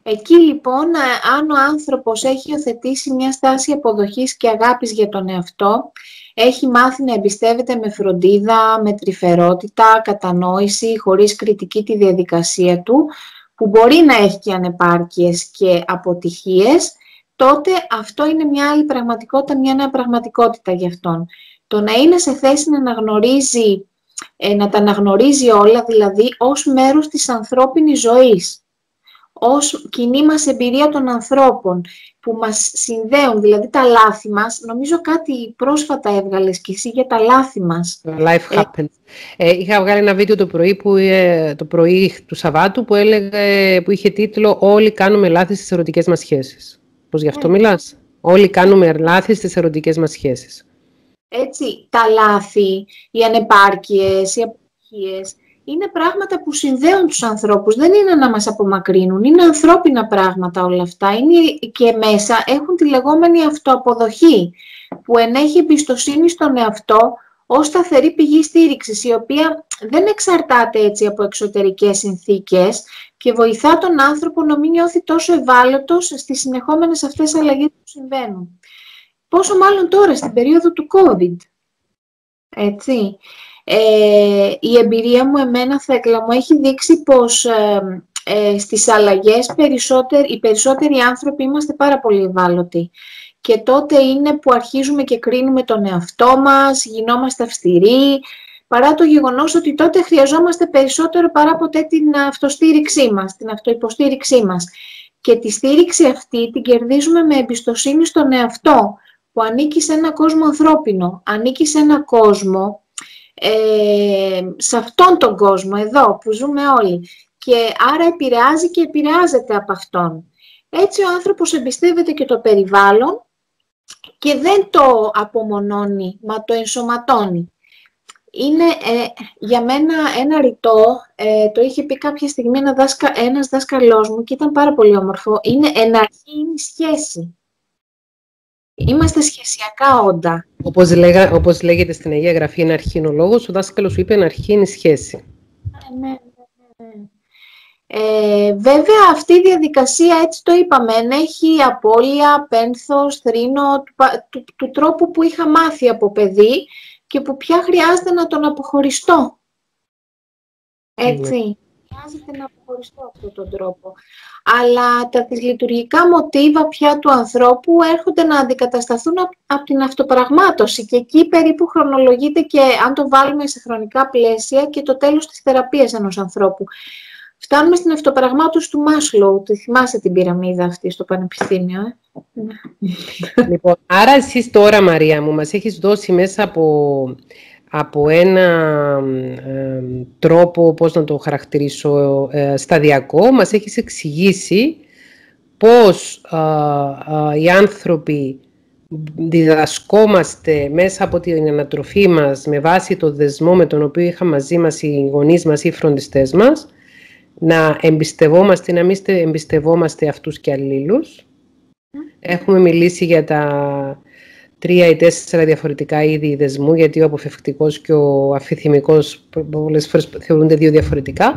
Εκεί λοιπόν, ε, αν ο άνθρωπος έχει υιοθετήσει μια στάση αποδοχής και αγάπης για τον εαυτό, έχει μάθει να εμπιστεύεται με φροντίδα, με τρυφερότητα, κατανόηση, χωρίς κριτική τη διαδικασία του, που μπορεί να έχει και ανεπάρκειες και αποτυχίες, τότε αυτό είναι μια άλλη πραγματικότητα, μια νέα πραγματικότητα για αυτόν. Το να είναι σε θέση να αναγνωρίζει, ε, να τα αναγνωρίζει όλα, δηλαδή ως μέρος της ανθρώπινης ζωής ως κοινή μας εμπειρία των ανθρώπων που μας συνδέουν, δηλαδή τα λάθη μας. Νομίζω κάτι πρόσφατα έβγαλες και εσύ για τα λάθη μας. Life ε, happens. Ε, είχα βγάλει ένα βίντεο το πρωί, που, ε, το πρωί του Σαββάτου που, έλεγε, που είχε τίτλο «Όλοι κάνουμε λάθη στις ερωτικές μας σχέσεις». Πώς γι' αυτό ε. μιλάς; Όλοι κάνουμε λάθη στις ερωτικές μας σχέσεις. Έτσι, τα λάθη, οι ανεπάρκειες, οι αποτυχίες, είναι πράγματα που συνδέουν τους ανθρώπους, δεν είναι να μας απομακρύνουν, είναι ανθρώπινα πράγματα όλα αυτά, είναι και μέσα έχουν τη λεγόμενη αυτοαποδοχή, που ενέχει εμπιστοσύνη στον εαυτό ως σταθερή πηγή στήριξης, η οποία δεν εξαρτάται έτσι από εξωτερικές συνθήκες και βοηθά τον άνθρωπο να μην νιώθει τόσο ευάλωτος στις συνεχόμενες αυτές αλλαγές που συμβαίνουν. Πόσο μάλλον τώρα, στην περίοδο του COVID. Έτσι. Ε, η εμπειρία μου εμένα, Θέκλα, μου έχει δείξει πως ε, ε, στις αλλαγές περισσότεροι, οι περισσότεροι άνθρωποι είμαστε πάρα πολύ ευάλωτοι. Και τότε είναι που αρχίζουμε και κρίνουμε τον εαυτό μας, γινόμαστε αυστηροί, παρά το γεγονός ότι τότε χρειαζόμαστε περισσότερο παρά ποτέ την αυτοστήριξή μας, την αυτοϋποστήριξή μας. Και τη στήριξη αυτή την κερδίζουμε με εμπιστοσύνη στον εαυτό, που ανήκει σε ένα κόσμο ανθρώπινο, ανήκει σε ένα κόσμο ε, σε αυτόν τον κόσμο εδώ που ζούμε όλοι και άρα επηρεάζει και επηρεάζεται από αυτόν. Έτσι ο άνθρωπος εμπιστεύεται και το περιβάλλον και δεν το απομονώνει, μα το ενσωματώνει. Είναι ε, για μένα ένα ρητό, ε, το είχε πει κάποια στιγμή ένα δάσκα, ένας δάσκαλός μου και ήταν πάρα πολύ όμορφο, είναι εναρχή σχέση. Είμαστε σχεσιακά όντα. Όπως, λέγα, όπως λέγεται στην Αγία Γραφή, είναι αρχήν ο λόγος, ο δάσκαλος σου είπε αρχή είναι η σχέση. Ναι, ναι, ναι, ναι. Ε, βέβαια αυτή η διαδικασία, έτσι το είπαμε, έχει απώλεια, πένθος, θρήνο, του, του, τρόπου που είχα μάθει από παιδί και που πια χρειάζεται να τον αποχωριστώ. Έτσι χρειάζεται να αποχωριστώ αυτόν τον τρόπο. Αλλά τα λειτουργικά μοτίβα πια του ανθρώπου έρχονται να αντικατασταθούν από την αυτοπραγμάτωση και εκεί περίπου χρονολογείται και αν το βάλουμε σε χρονικά πλαίσια και το τέλος της θεραπείας ενός ανθρώπου. Φτάνουμε στην αυτοπραγμάτωση του Μάσλοου. Τη θυμάσαι την πυραμίδα αυτή στο Πανεπιστήμιο, ε; Λοιπόν, άρα εσείς τώρα, Μαρία μου, μας έχεις δώσει μέσα από από ένα τρόπο, πώς να το χαρακτηρίσω, ε, σταδιακό, μας έχεις εξηγήσει πώς οι άνθρωποι διδασκόμαστε μέσα από την ανατροφή μας με βάση το δεσμό με τον οποίο είχαν μαζί μας οι γονείς μας ή οι φροντιστές μας να εμπιστευόμαστε, να μην εμπιστευόμαστε αυτούς και αλλήλους. Έχουμε μιλήσει για τα τρία ή τέσσερα διαφορετικά είδη δεσμού, γιατί ο αποφευκτικός και ο αφιθυμικός πολλές φορές θεωρούνται δύο διαφορετικά.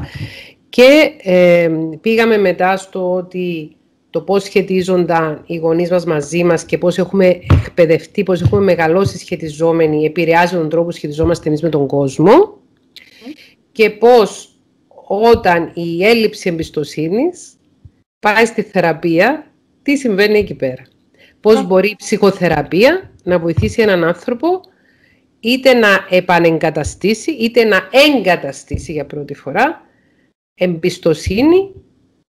Και ε, πήγαμε μετά στο ότι το πώς σχετίζονταν οι γονείς μας μαζί μας και πώς έχουμε εκπαιδευτεί, πώς έχουμε μεγαλώσει σχετιζόμενοι, επηρεάζει τον τρόπο που σχετιζόμαστε εμείς με τον κόσμο και πώς όταν η έλλειψη εμπιστοσύνης πάει στη θεραπεία, τι συμβαίνει εκεί πέρα. Πώς μπορεί η ψυχοθεραπεία να βοηθήσει έναν άνθρωπο είτε να επανεγκαταστήσει είτε να εγκαταστήσει για πρώτη φορά εμπιστοσύνη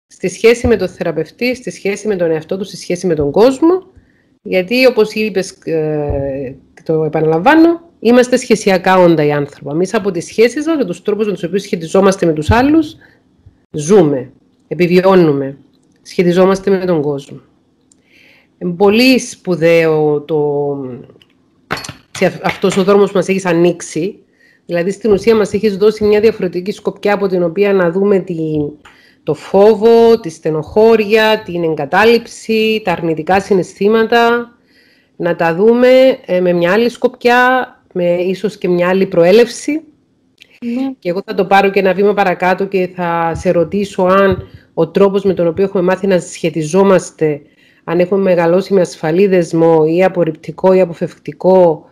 στη σχέση με τον θεραπευτή, στη σχέση με τον εαυτό του, στη σχέση με τον κόσμο γιατί όπως είπες, ε, το επαναλαμβάνω, είμαστε σχεσιακά όντα οι άνθρωποι. Εμείς από τις σχέσεις μας και τους τρόπους με τους οποίους σχετιζόμαστε με τους άλλους, ζούμε, επιβιώνουμε, σχετιζόμαστε με τον κόσμο πολύ σπουδαίο το, αυτός ο δρόμος που μας έχεις ανοίξει. Δηλαδή, στην ουσία μας έχεις δώσει μια διαφορετική σκοπιά από την οποία να δούμε την, το φόβο, τη στενοχώρια, την εγκατάλειψη, τα αρνητικά συναισθήματα, να τα δούμε ε, με μια άλλη σκοπιά, με ίσως και μια άλλη προέλευση. Ναι. Και εγώ θα το πάρω και ένα βήμα παρακάτω και θα σε ρωτήσω αν ο τρόπος με τον οποίο έχουμε μάθει να σχετιζόμαστε αν έχουμε μεγαλώσει με ασφαλή δεσμό ή απορριπτικό ή αποφευκτικό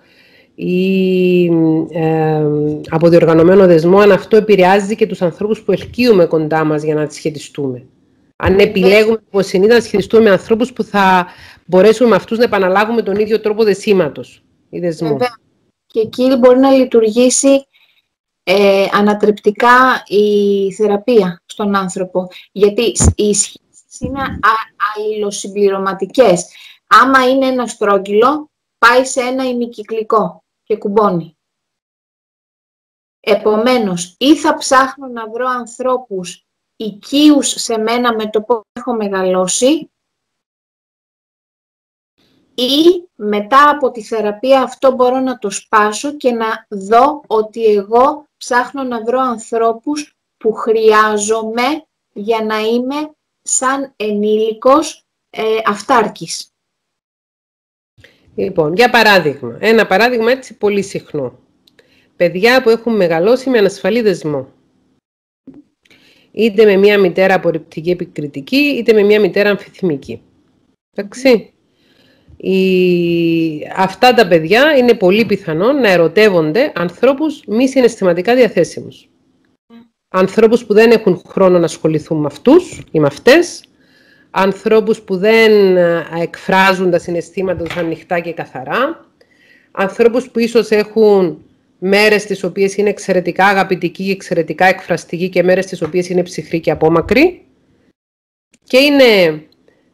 ή ε, αποδιοργανωμένο δεσμό, αν αυτό επηρεάζει και τους ανθρώπους που ελκύουμε κοντά μας για να τις σχετιστούμε. Αν επιλέγουμε συνήθως να σχετιστούμε με ανθρώπους που θα μπορέσουμε με αυτούς να επαναλάβουμε τον ίδιο τρόπο δεσίματος ή δεσμού. Και εκεί μπορεί να λειτουργήσει ε, ανατρεπτικά η θεραπεία στον άνθρωπο. Γιατί η είναι αλληλοσυμπληρωματικές. Άμα είναι ένα στρόγγυλο, πάει σε ένα ημικυκλικό και κουμπώνει. Επομένως, ή θα ψάχνω να βρω ανθρώπους οικείους σε μένα με το πώς έχω μεγαλώσει, ή μετά από τη θεραπεία αυτό μπορώ να το σπάσω και να δω ότι εγώ ψάχνω να βρω ανθρώπους που χρειάζομαι για να είμαι σαν ενήλικος ε, αυτάρκης. Λοιπόν, για παράδειγμα, ένα παράδειγμα έτσι πολύ συχνό. Παιδιά που έχουν μεγαλώσει με ανασφαλή δεσμό. Είτε με μια μητέρα απορριπτική επικριτική, είτε με μια μητέρα αμφιθυμική. Εντάξει. Η... Αυτά τα παιδιά είναι πολύ πιθανό να ερωτεύονται ανθρώπους μη συναισθηματικά διαθέσιμους ανθρώπους που δεν έχουν χρόνο να ασχοληθούν με αυτούς ή με αυτές, ανθρώπους που δεν ε, εκφράζουν τα συναισθήματα τους ανοιχτά και καθαρά, ανθρώπους που ίσως έχουν μέρες τις οποίες είναι εξαιρετικά αγαπητικοί και εξαιρετικά εκφραστικοί και μέρες τις οποίες είναι ψυχροί και απόμακροι. Και είναι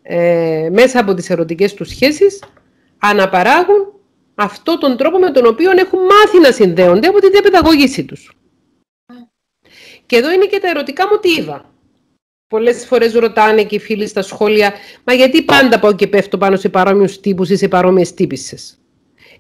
ε, μέσα από τις ερωτικές τους σχέσεις αναπαράγουν αυτό τον τρόπο με τον οποίο έχουν μάθει να συνδέονται από τη διαπαιδαγώγησή τους. Και εδώ είναι και τα ερωτικά μοτίβα. Πολλές φορές ρωτάνε και οι φίλοι στα σχόλια, Μα γιατί πάντα πάω και πέφτω πάνω σε παρόμοιους τύπους ή σε παρόμοιες τύπησες;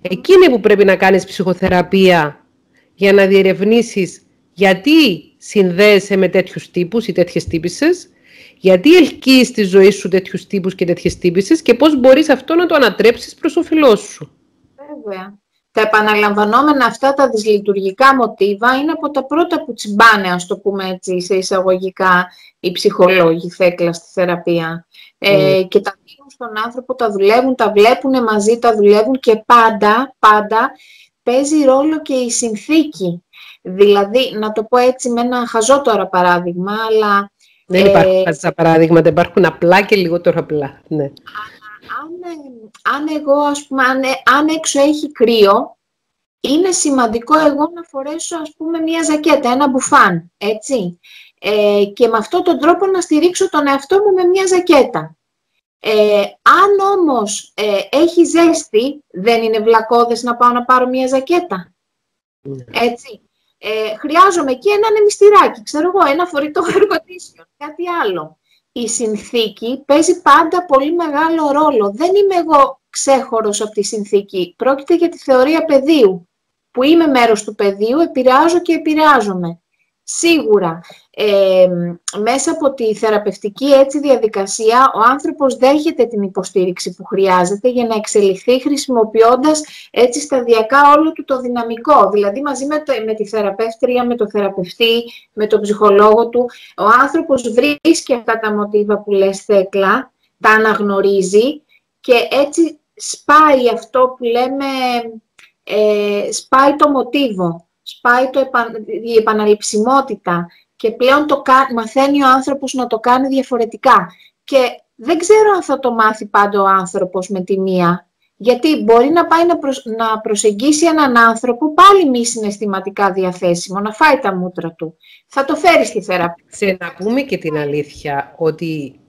Εκείνη που πρέπει να κάνεις ψυχοθεραπεία για να διερευνήσεις γιατί συνδέεσαι με τέτοιους τύπους ή τέτοιες τύπησες, γιατί ελκύεις στη ζωή σου τέτοιους τύπους και τέτοιες τύπησες και πώς μπορείς αυτό να το ανατρέψεις προς όφελό σου. Βέβαια. Τα επαναλαμβανόμενα αυτά τα δυσλειτουργικά μοτίβα είναι από τα πρώτα που τσιμπάνε, ας το πούμε έτσι, σε εισαγωγικά οι ψυχολόγοι θέκλα στη θεραπεία. Ε, και τα δίνουν στον άνθρωπο, τα δουλεύουν, τα βλέπουν μαζί, τα δουλεύουν και πάντα, πάντα παίζει ρόλο και η συνθήκη. Δηλαδή, να το πω έτσι με ένα χαζό τώρα παράδειγμα, αλλά... Δεν υπάρχουν ε, χαζά παράδειγματα, υπάρχουν απλά και λιγότερο απλά. Ναι. Αν, αν εγώ, ας πούμε, αν, αν έξω έχει κρύο, είναι σημαντικό εγώ να φορέσω, ας πούμε, μία ζακέτα, ένα μπουφάν, έτσι. Ε, και με αυτόν τον τρόπο να στηρίξω τον εαυτό μου με μία ζακέτα. Ε, αν όμως ε, έχει ζέστη, δεν είναι βλακώδες να πάω να πάρω μία ζακέτα. Ναι. Έτσι. Ε, χρειάζομαι και ένα νεμιστηράκι, ξέρω εγώ, ένα φορητό εργοτήσιο, κάτι άλλο. Η συνθήκη παίζει πάντα πολύ μεγάλο ρόλο. Δεν είμαι εγώ ξέχωρος από τη συνθήκη. Πρόκειται για τη θεωρία πεδίου. Που είμαι μέρος του πεδίου, επηρεάζω και επηρεάζομαι. Σίγουρα, ε, μέσα από τη θεραπευτική έτσι διαδικασία, ο άνθρωπος δέχεται την υποστήριξη που χρειάζεται για να εξελιχθεί χρησιμοποιώντας έτσι σταδιακά όλο του το δυναμικό. Δηλαδή, μαζί με, το, με τη θεραπεύτρια, με το θεραπευτή, με τον ψυχολόγο του, ο άνθρωπος βρίσκει αυτά τα μοτίβα που λες Θέκλα, τα αναγνωρίζει και έτσι σπάει αυτό που λέμε, ε, σπάει το μοτίβο σπάει το η επαναληψιμότητα και πλέον το μαθαίνει ο άνθρωπος να το κάνει διαφορετικά. Και δεν ξέρω αν θα το μάθει πάντα ο άνθρωπος με τη μία. Γιατί μπορεί να πάει να, να προσεγγίσει έναν άνθρωπο πάλι μη συναισθηματικά διαθέσιμο, να φάει τα μούτρα του. Θα το φέρει στη θεραπεία. Σε να πούμε και την αλήθεια ότι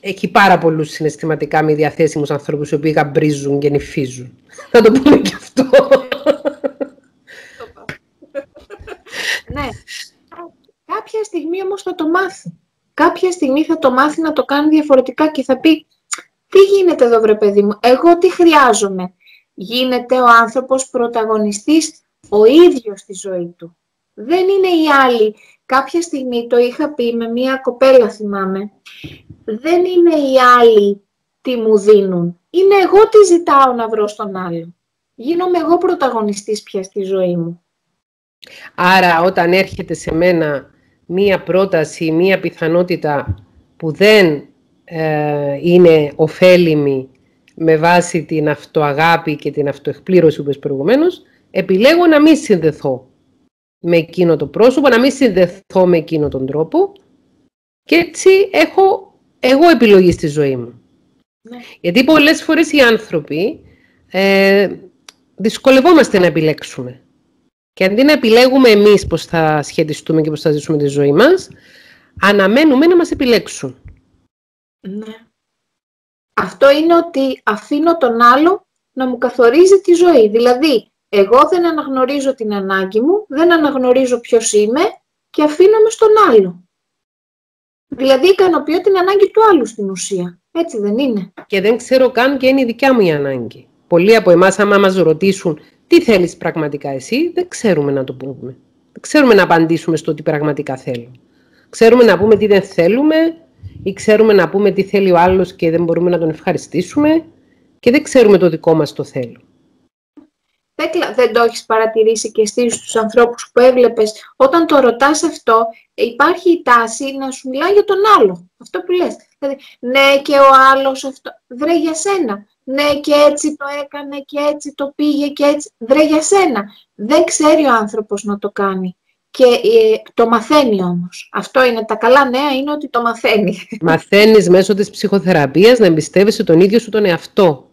έχει πάρα πολλούς συναισθηματικά μη διαθέσιμους ανθρώπους οι οποίοι γαμπρίζουν και νυφίζουν. Θα το πούμε και αυτό. Ναι. Κάποια στιγμή όμως θα το μάθει. Κάποια στιγμή θα το μάθει να το κάνει διαφορετικά και θα πει τι γίνεται εδώ βρε παιδί μου, εγώ τι χρειάζομαι. Γίνεται ο άνθρωπος πρωταγωνιστής ο ίδιος στη ζωή του. Δεν είναι οι άλλοι. Κάποια στιγμή το είχα πει με μία κοπέλα θυμάμαι. Δεν είναι οι άλλοι τι μου δίνουν. Είναι εγώ τι ζητάω να βρω στον άλλο. Γίνομαι εγώ πρωταγωνιστής πια στη ζωή μου. Άρα όταν έρχεται σε μένα μία πρόταση, μία πιθανότητα που δεν ε, είναι ωφέλιμη με βάση την αυτοαγάπη και την αυτοεκπλήρωση που είπες προηγουμένως, επιλέγω να μην συνδεθώ με εκείνο το πρόσωπο, να μην συνδεθώ με εκείνο τον τρόπο και έτσι έχω εγώ επιλογή στη ζωή μου. Ναι. Γιατί πολλές φορές οι άνθρωποι ε, δυσκολευόμαστε να επιλέξουμε. Και αντί να επιλέγουμε εμείς πώς θα σχετιστούμε και πώς θα ζήσουμε τη ζωή μας, αναμένουμε να μας επιλέξουν. Ναι. Αυτό είναι ότι αφήνω τον άλλο να μου καθορίζει τη ζωή. Δηλαδή, εγώ δεν αναγνωρίζω την ανάγκη μου, δεν αναγνωρίζω ποιος είμαι και αφήνομαι στον άλλο. Δηλαδή, ικανοποιώ την ανάγκη του άλλου στην ουσία. Έτσι δεν είναι. Και δεν ξέρω καν και είναι η δικιά μου η ανάγκη. Πολλοί από εμάς, άμα μας ρωτήσουν τι θέλεις πραγματικά εσύ, δεν ξέρουμε να το πούμε. Δεν ξέρουμε να απαντήσουμε στο τι πραγματικά θέλω. Ξέρουμε να πούμε τι δεν θέλουμε ή ξέρουμε να πούμε τι θέλει ο άλλος και δεν μπορούμε να τον ευχαριστήσουμε και δεν ξέρουμε το δικό μας το θέλω. Δεν το έχεις παρατηρήσει και εσύ στους ανθρώπους που έβλεπες. Όταν το ρωτάς αυτό, υπάρχει η τάση να σου μιλάει για τον άλλο. Αυτό που λες. Δηλαδή, ναι και ο άλλος αυτό. Βρε για σένα ναι και έτσι το έκανε και έτσι το πήγε και έτσι. Βρε για σένα. Δεν ξέρει ο άνθρωπος να το κάνει. Και ε, το μαθαίνει όμως. Αυτό είναι τα καλά νέα, είναι ότι το μαθαίνει. Μαθαίνεις μέσω της ψυχοθεραπείας να εμπιστεύεσαι τον ίδιο σου τον εαυτό.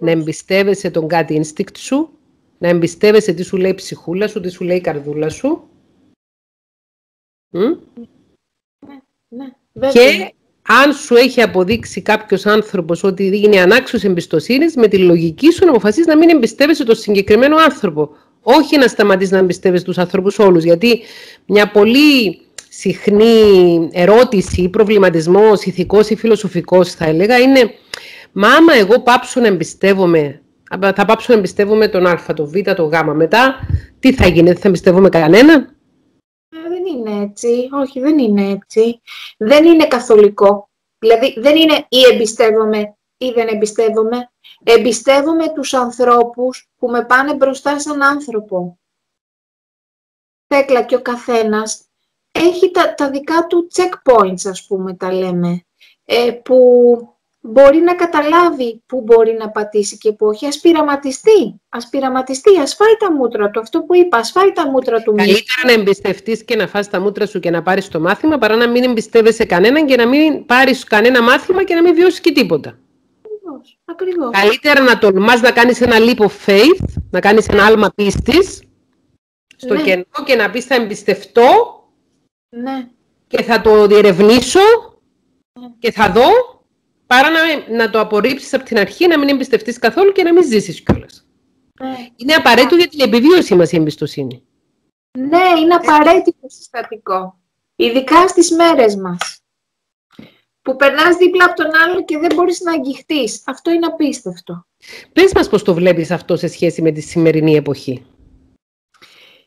Να εμπιστεύεσαι τον κάτι instinct σου. Να εμπιστεύεσαι τι σου λέει η ψυχούλα σου, τι σου λέει η καρδούλα σου. Ναι, ναι, και αν σου έχει αποδείξει κάποιος άνθρωπος ότι είναι ανάξιος εμπιστοσύνης, με τη λογική σου να αποφασίσεις να μην εμπιστεύεσαι τον συγκεκριμένο άνθρωπο. Όχι να σταματήσεις να εμπιστεύεσαι τους ανθρώπους όλους. Γιατί μια πολύ συχνή ερώτηση, προβληματισμός, ηθικός ή φιλοσοφικός, θα έλεγα, είναι Μα άμα εγώ πάψω να εμπιστεύομαι, θα πάψω να εμπιστεύομαι τον Α, τον Β, τον Γ. Μετά, τι θα γίνει, δεν θα εμπιστεύομαι κανένα δεν είναι έτσι. Όχι, δεν είναι έτσι. Δεν είναι καθολικό. Δηλαδή, δεν είναι ή εμπιστεύομαι ή ή δεν εμπιστεύομαι. Εμπιστεύομαι τους ανθρώπους που με πάνε μπροστά σαν άνθρωπο. Θέκλα και ο καθένας έχει τα, τα δικά του checkpoints, ας πούμε, τα λέμε, ε, που μπορεί να καταλάβει πού μπορεί να πατήσει και πού όχι. Ας πειραματιστεί, ας πειραματιστεί, ας φάει τα μούτρα του. Αυτό που είπα, ας φάει τα μούτρα του. Καλύτερα να εμπιστευτείς και να φας τα μούτρα σου και να πάρεις το μάθημα, παρά να μην εμπιστεύεσαι κανέναν και να μην πάρεις κανένα μάθημα και να μην βιώσεις και τίποτα. Ακριβώς, ακριβώς. Καλύτερα να τολμάς να κάνεις ένα leap of faith, να κάνεις ένα άλμα πίστης, στο Ναι. κενό και να πεις θα εμπιστευτώ Ναι, και θα το διερευνήσω Ναι. και θα δω, παρά να, να το απορρίψεις από την αρχή, να μην εμπιστευτείς καθόλου και να μην ζήσεις κιόλας. ναι. Είναι απαραίτητο για την επιβίωση μας η εμπιστοσύνη. Ναι, είναι απαραίτητο συστατικό. Ειδικά στις μέρες μας. Που περνάς δίπλα από τον άλλο και δεν μπορείς να αγγιχτείς. Αυτό είναι απίστευτο. Πες μας πώς το βλέπεις αυτό σε σχέση με τη σημερινή εποχή,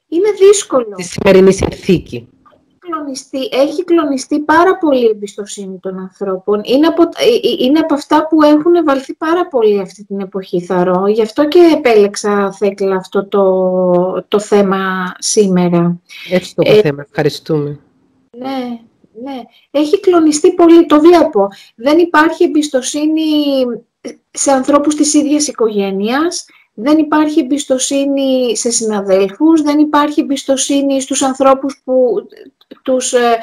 Είναι δύσκολο. τη σημερινή συνθήκη. Κλονιστεί, έχει κλονιστεί πάρα πολύ η εμπιστοσύνη των ανθρώπων. Είναι από, ε, ε, είναι από αυτά που έχουν βαλθεί πάρα πολύ αυτή την εποχή, θαρώ. Γι' αυτό και επέλεξα, Θέκλα, αυτό το, το θέμα σήμερα. Έτσι το Ε, θέμα. Ευχαριστούμε. Ναι, ναι. Έχει κλονιστεί πολύ, το βλέπω. Δεν υπάρχει εμπιστοσύνη σε ανθρώπους της ίδιας οικογένειας, δεν υπάρχει εμπιστοσύνη σε συναδέλφους, δεν υπάρχει εμπιστοσύνη στους ανθρώπους που, τους, ε,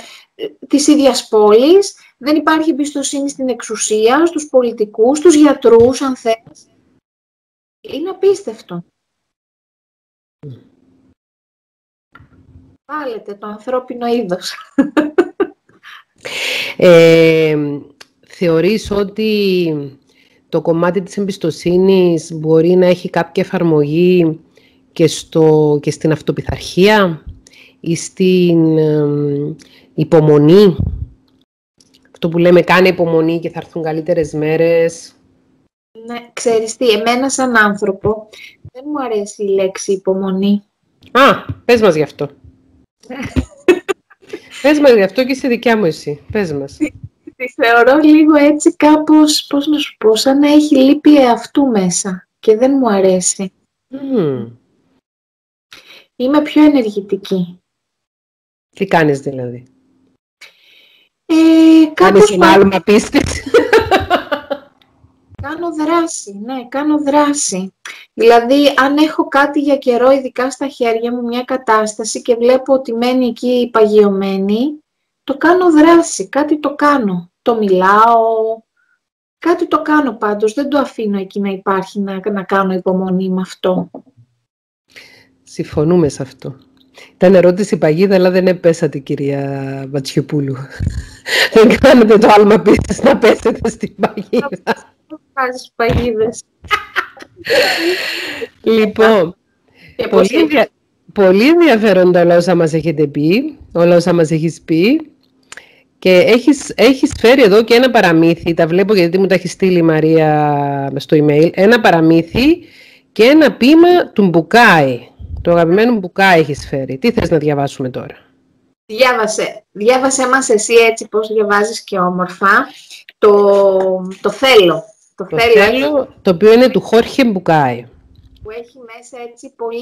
της ίδιας πόλης, δεν υπάρχει εμπιστοσύνη στην εξουσία, στους πολιτικούς, στους γιατρούς, αν θες. Είναι απίστευτο. Βάλετε το ανθρώπινο είδος. Ε, θεωρείς ότι το κομμάτι της εμπιστοσύνης μπορεί να έχει κάποια εφαρμογή και, στο, και στην αυτοπιθαρχία ή στην εμ, υπομονή; Αυτό που λέμε κάνε υπομονή και θα έρθουν καλύτερες μέρες. Ναι, ξέρεις τι, εμένα σαν άνθρωπο δεν μου αρέσει η λέξη υπομονή. Α, πες μας γι' αυτό. πες μας γι' αυτό και είσαι δικιά μου εσύ. Πες μας. Τη θεωρώ λίγο έτσι κάπως, πώς να σου πω, σαν να έχει λύπη εαυτού μέσα και δεν μου αρέσει. Μμμ. Είμαι πιο ενεργητική. Τι κάνεις δηλαδή; Ε, Κάνεις κάπως ένα πα- άλμα πίστης. κάνω δράση, ναι, κάνω δράση. Δηλαδή, αν έχω κάτι για καιρό, ειδικά στα χέρια μου, μια κατάσταση και βλέπω ότι μένει εκεί παγιωμένη, το κάνω δράση, κάτι το κάνω. Το μιλάω, κάτι το κάνω πάντως, δεν το αφήνω εκεί να υπάρχει, να, να κάνω υπομονή με αυτό. Συμφωνούμε σε αυτό. Ήταν ερώτηση παγίδα, αλλά δεν επέσατε, κυρία Βατσιοπούλου. δεν κάνετε το άλμα πίστης να πέσετε στην παγίδα. Βάζεις παγίδες. λοιπόν, Και πώς πολύ, ενδια... πολύ ενδιαφέροντα όλα όσα μας έχετε πει, όλα όσα μας έχεις πει. Και έχεις, έχεις φέρει εδώ και ένα παραμύθι, τα βλέπω γιατί μου τα έχει στείλει η Μαρία στο email, ένα παραμύθι και ένα ποίημα του Μπουκάη. Το αγαπημένο Μπουκάη έχεις φέρει. Τι θες να διαβάσουμε τώρα; Διάβασε, διάβασε μας εσύ έτσι πώς διαβάζεις και όμορφα. Το, το θέλω. Το, Το θέλω, θέλω, το οποίο είναι του Χόρχε Μπουκάη. Που έχει μέσα έτσι πολύ...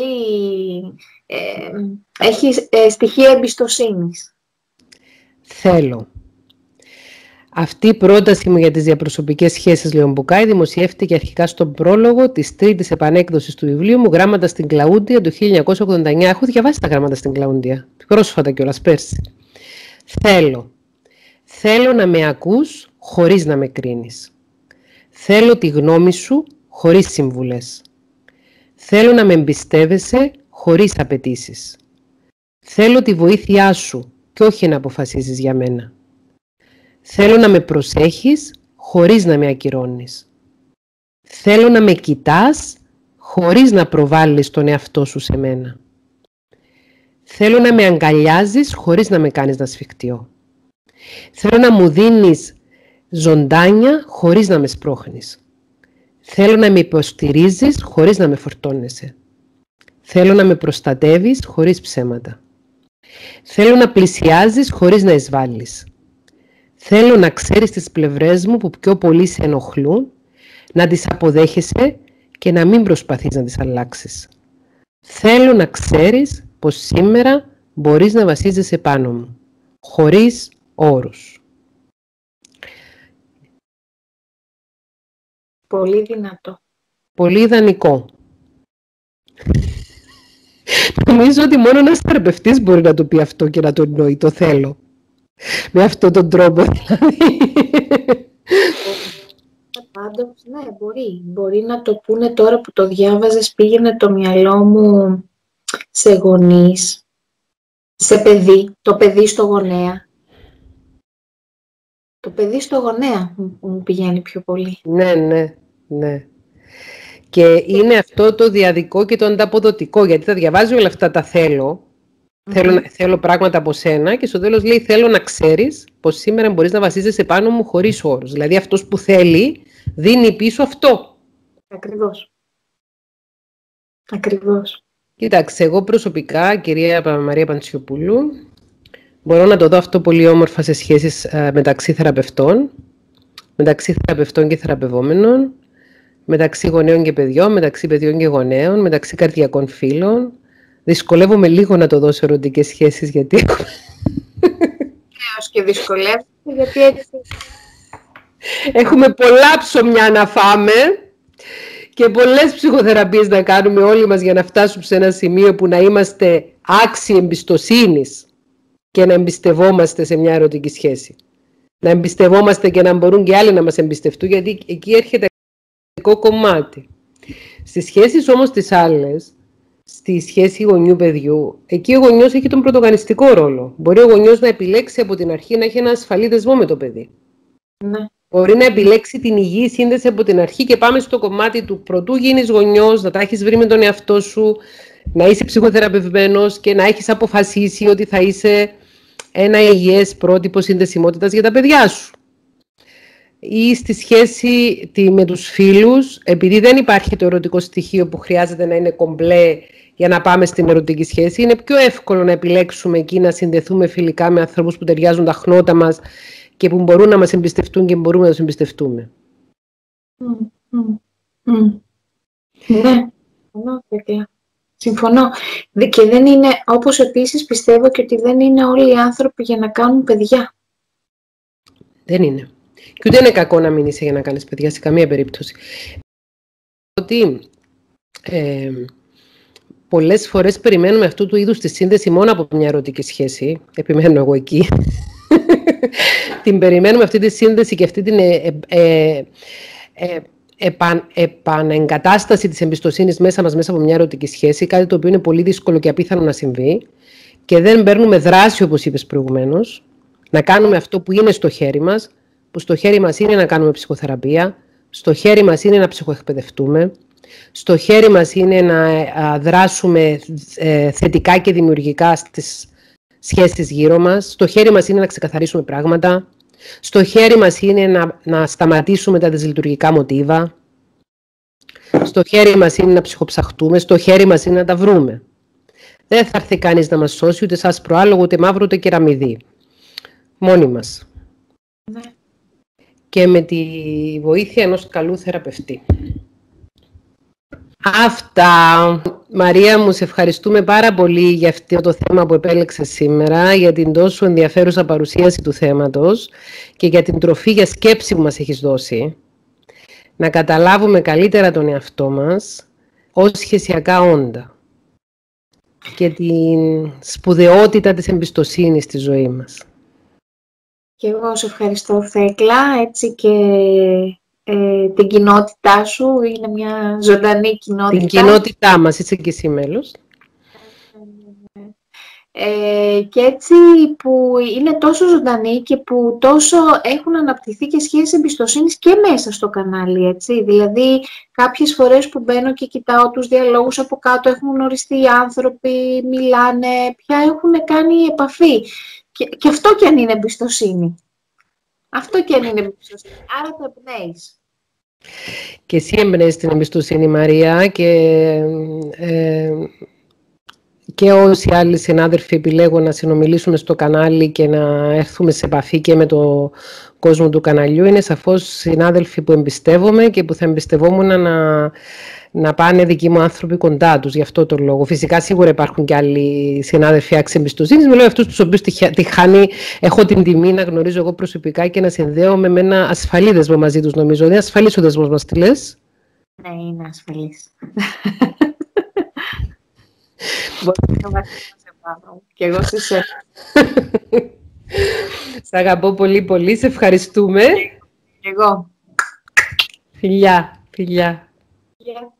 Ε, έχει ε, στοιχεία εμπιστοσύνης. Θέλω. Αυτή η πρόταση μου για τις διαπροσωπικές σχέσεις Λεομπουκάη δημοσιεύτηκε αρχικά στον πρόλογο της τρίτης επανέκδοσης του βιβλίου μου «Γράμματα στην Κλαούντια» το 1989. Έχω διαβάσει τα γράμματα στην Κλαούντια, πρόσφατα κιόλας πέρσι. Θέλω. Θέλω να με ακούς χωρίς να με κρίνεις. Θέλω τη γνώμη σου χωρίς συμβουλές. Θέλω να με εμπιστεύεσαι χωρίς απαιτήσεις. Θέλω τη βοήθειά σου και όχι να αποφασίζεις για μένα. Θέλω να με προσέχεις χωρίς να με ακυρώνεις. Θέλω να με κοιτάς χωρίς να προβάλλεις τον εαυτό σου σε μένα. Θέλω να με αγκαλιάζεις χωρίς να με κάνεις να σφιχτιώ. Θέλω να μου δίνεις ζωντάνια χωρίς να με σπρώχνεις. Θέλω να με υποστηρίζεις χωρίς να με φορτώνεσαι. Θέλω να με προστατεύεις χωρίς ψέματα. Θέλω να πλησιάζεις χωρίς να εισβάλλεις. Θέλω να ξέρεις τις πλευρές μου που πιο πολύ σε ενοχλούν να τις αποδέχεσαι και να μην προσπαθείς να τις αλλάξεις. Θέλω να ξέρεις πως σήμερα μπορείς να βασίζεσαι πάνω μου, χωρίς όρους. Πολύ δυνατό. Πολύ ιδανικό. Νομίζω ότι μόνο ένας θεραπευτής μπορεί να το πει αυτό και να το εννοεί, το θέλω. Με αυτόν τον τρόπο δηλαδή. Πάντως, ναι, μπορεί. Μπορεί να το πούνε τώρα που το διάβαζες, πήγαινε το μυαλό μου σε γονείς, σε παιδί, το παιδί στο γονέα. Το παιδί στο γονέα μου πηγαίνει πιο πολύ. Ναι, ναι, ναι. Και είναι αυτό το διαδικό και το ανταποδοτικό, γιατί τα διαβάζει όλα αυτά τα θέλω. Θέλω, θέλω πράγματα από σένα και στο τέλος λέει θέλω να ξέρεις πως σήμερα μπορείς να βασίζεσαι πάνω μου χωρίς όρους. Δηλαδή αυτός που θέλει δίνει πίσω αυτό. Ακριβώς. Ακριβώς. Κοιτάξτε, εγώ προσωπικά, κυρία Μαρία Παντσιοπούλου, μπορώ να το δω αυτό πολύ όμορφα σε σχέσεις ε, μεταξύ θεραπευτών, μεταξύ θεραπευτών και θεραπευόμενων, μεταξύ γονέων και παιδιών, μεταξύ παιδιών και γονέων, μεταξύ καρδιακών φίλων. Δυσκολεύομαι λίγο να το δω σε ερωτικές σχέσεις, γιατί έχουμε... και δυσκολεύομαι, γιατί έτσι... Έχουμε πολλά ψωμιά να φάμε και πολλές ψυχοθεραπείες να κάνουμε όλοι μας για να φτάσουμε σε ένα σημείο που να είμαστε άξιοι εμπιστοσύνης και να εμπιστευόμαστε σε μια ερωτική σχέση. Να εμπιστευόμαστε και να μπορούν και άλλοι να μας εμπιστευτούν, γιατί εκεί έρχεται το κομμάτι. Στις σχέσεις όμως τις άλλες, στη σχέση γονιού-παιδιού, εκεί ο γονιός έχει τον πρωτογανιστικό ρόλο. Μπορεί ο γονιός να επιλέξει από την αρχή να έχει ένα ασφαλή δεσμό με το παιδί. Ναι. Μπορεί να επιλέξει την υγιή σύνδεση από την αρχή και πάμε στο κομμάτι του πρωτού γίνεις γονιός, να τα έχεις βρει με τον εαυτό σου, να είσαι ψυχοθεραπευμένος και να έχεις αποφασίσει ότι θα είσαι ένα υγιές πρότυπο συνδεσιμότητας για τα παιδιά σου. Ή στη σχέση με τους φίλους, επειδή δεν υπάρχει το ερωτικό στοιχείο που χρειάζεται να είναι κομπλέ για να πάμε στην ερωτική σχέση, είναι πιο εύκολο να επιλέξουμε εκεί να συνδεθούμε φιλικά με ανθρώπους που ταιριάζουν τα χνότα μας και που μπορούν να μας εμπιστευτούν και μπορούμε να τους εμπιστευτούμε. Ναι, συμφωνώ, Συμφωνώ. Και δεν είναι, όπως επίσης πιστεύω και ότι δεν είναι όλοι οι άνθρωποι για να κάνουν παιδιά. Δεν είναι. Και ούτε είναι κακό να μην είσαι για να κάνεις παιδιά σε καμία περίπτωση. Ότι ε, πολλές φορές περιμένουμε αυτού του είδους τη σύνδεση μόνο από μια ερωτική σχέση. Επιμένω εγώ εκεί την περιμένουμε αυτή τη σύνδεση και αυτή την ε, ε, ε, επαν, επανεγκατάσταση της εμπιστοσύνης μέσα μας, μέσα από μια ερωτική σχέση, κάτι το οποίο είναι πολύ δύσκολο και απίθανο να συμβεί και δεν παίρνουμε δράση, όπως είπες προηγουμένως, να κάνουμε αυτό που είναι στο χέρι μας, που στο χέρι μας είναι να κάνουμε ψυχοθεραπεία, στο χέρι μας είναι να ψυχοεκπαιδευτούμε, στο χέρι μας είναι να δράσουμε θετικά και δημιουργικά στις σχέσεις γύρω μας. Στο χέρι μας είναι να ξεκαθαρίσουμε πράγματα. Στο χέρι μας είναι να, να σταματήσουμε τα δυσλειτουργικά μοτίβα. Στο χέρι μας είναι να ψυχοψαχτούμε. Στο χέρι μας είναι να τα βρούμε. Δεν θα έρθει κανείς να μας σώσει ούτε σας προάλογο, ούτε μαύρο, ούτε κεραμιδί. Μόνοι μας. Ναι. Και με τη βοήθεια ενός καλού θεραπευτή. Αυτά. Μαρία μου, σε ευχαριστούμε πάρα πολύ για αυτό το θέμα που επέλεξες σήμερα, για την τόσο ενδιαφέρουσα παρουσίαση του θέματος και για την τροφή για σκέψη που μας έχεις δώσει. Να καταλάβουμε καλύτερα τον εαυτό μας ως σχεσιακά όντα και την σπουδαιότητα της εμπιστοσύνης στη ζωή μας. Και εγώ σε ευχαριστώ Θέκλα, έτσι και ε, την κοινότητά σου, είναι μια ζωντανή κοινότητα. Την κοινότητά μας, είσαι και εσύ μέλος. Ε, και έτσι που είναι τόσο ζωντανή και που τόσο έχουν αναπτυχθεί και σχέσεις εμπιστοσύνης και μέσα στο κανάλι, έτσι. Δηλαδή, κάποιες φορές που μπαίνω και κοιτάω τους διαλόγους από κάτω, έχουν γνωριστεί οι άνθρωποι, μιλάνε, πια έχουν κάνει επαφή. Και, και αυτό και αν είναι εμπιστοσύνη. Αυτό και αν είναι εμπιστοσύνη. Άρα το εμπνέεις. Και εσύ εμπνέεις την εμπιστοσύνη, Μαρία, και, ε, και όσοι άλλοι συνάδελφοι επιλέγουν να συνομιλήσουμε στο κανάλι και να έρθουμε σε επαφή και με το κόσμο του καναλιού είναι σαφώς συνάδελφοι που εμπιστεύομαι και που θα εμπιστευόμουν να, να πάνε δικοί μου άνθρωποι κοντά τους γι' αυτό το λόγο. Φυσικά σίγουρα υπάρχουν και άλλοι συνάδελφοι άξιοι εμπιστοσύνης. Μιλάω αυτούς τους οποίους τη χάνει, έχω την τιμή να γνωρίζω εγώ προσωπικά και να συνδέομαι με ένα ασφαλή δεσμό μαζί τους, νομίζω. Είναι ασφαλής ο δεσμός μας, τι λες; Ναι, είναι ασφαλής. Μπορεί να σε πάνω. Και εγώ σε σένα. Σ' αγαπώ πολύ πολύ. Σε ευχαριστούμε. Και εγώ. Φιλιά. Φιλιά. Φιλιά.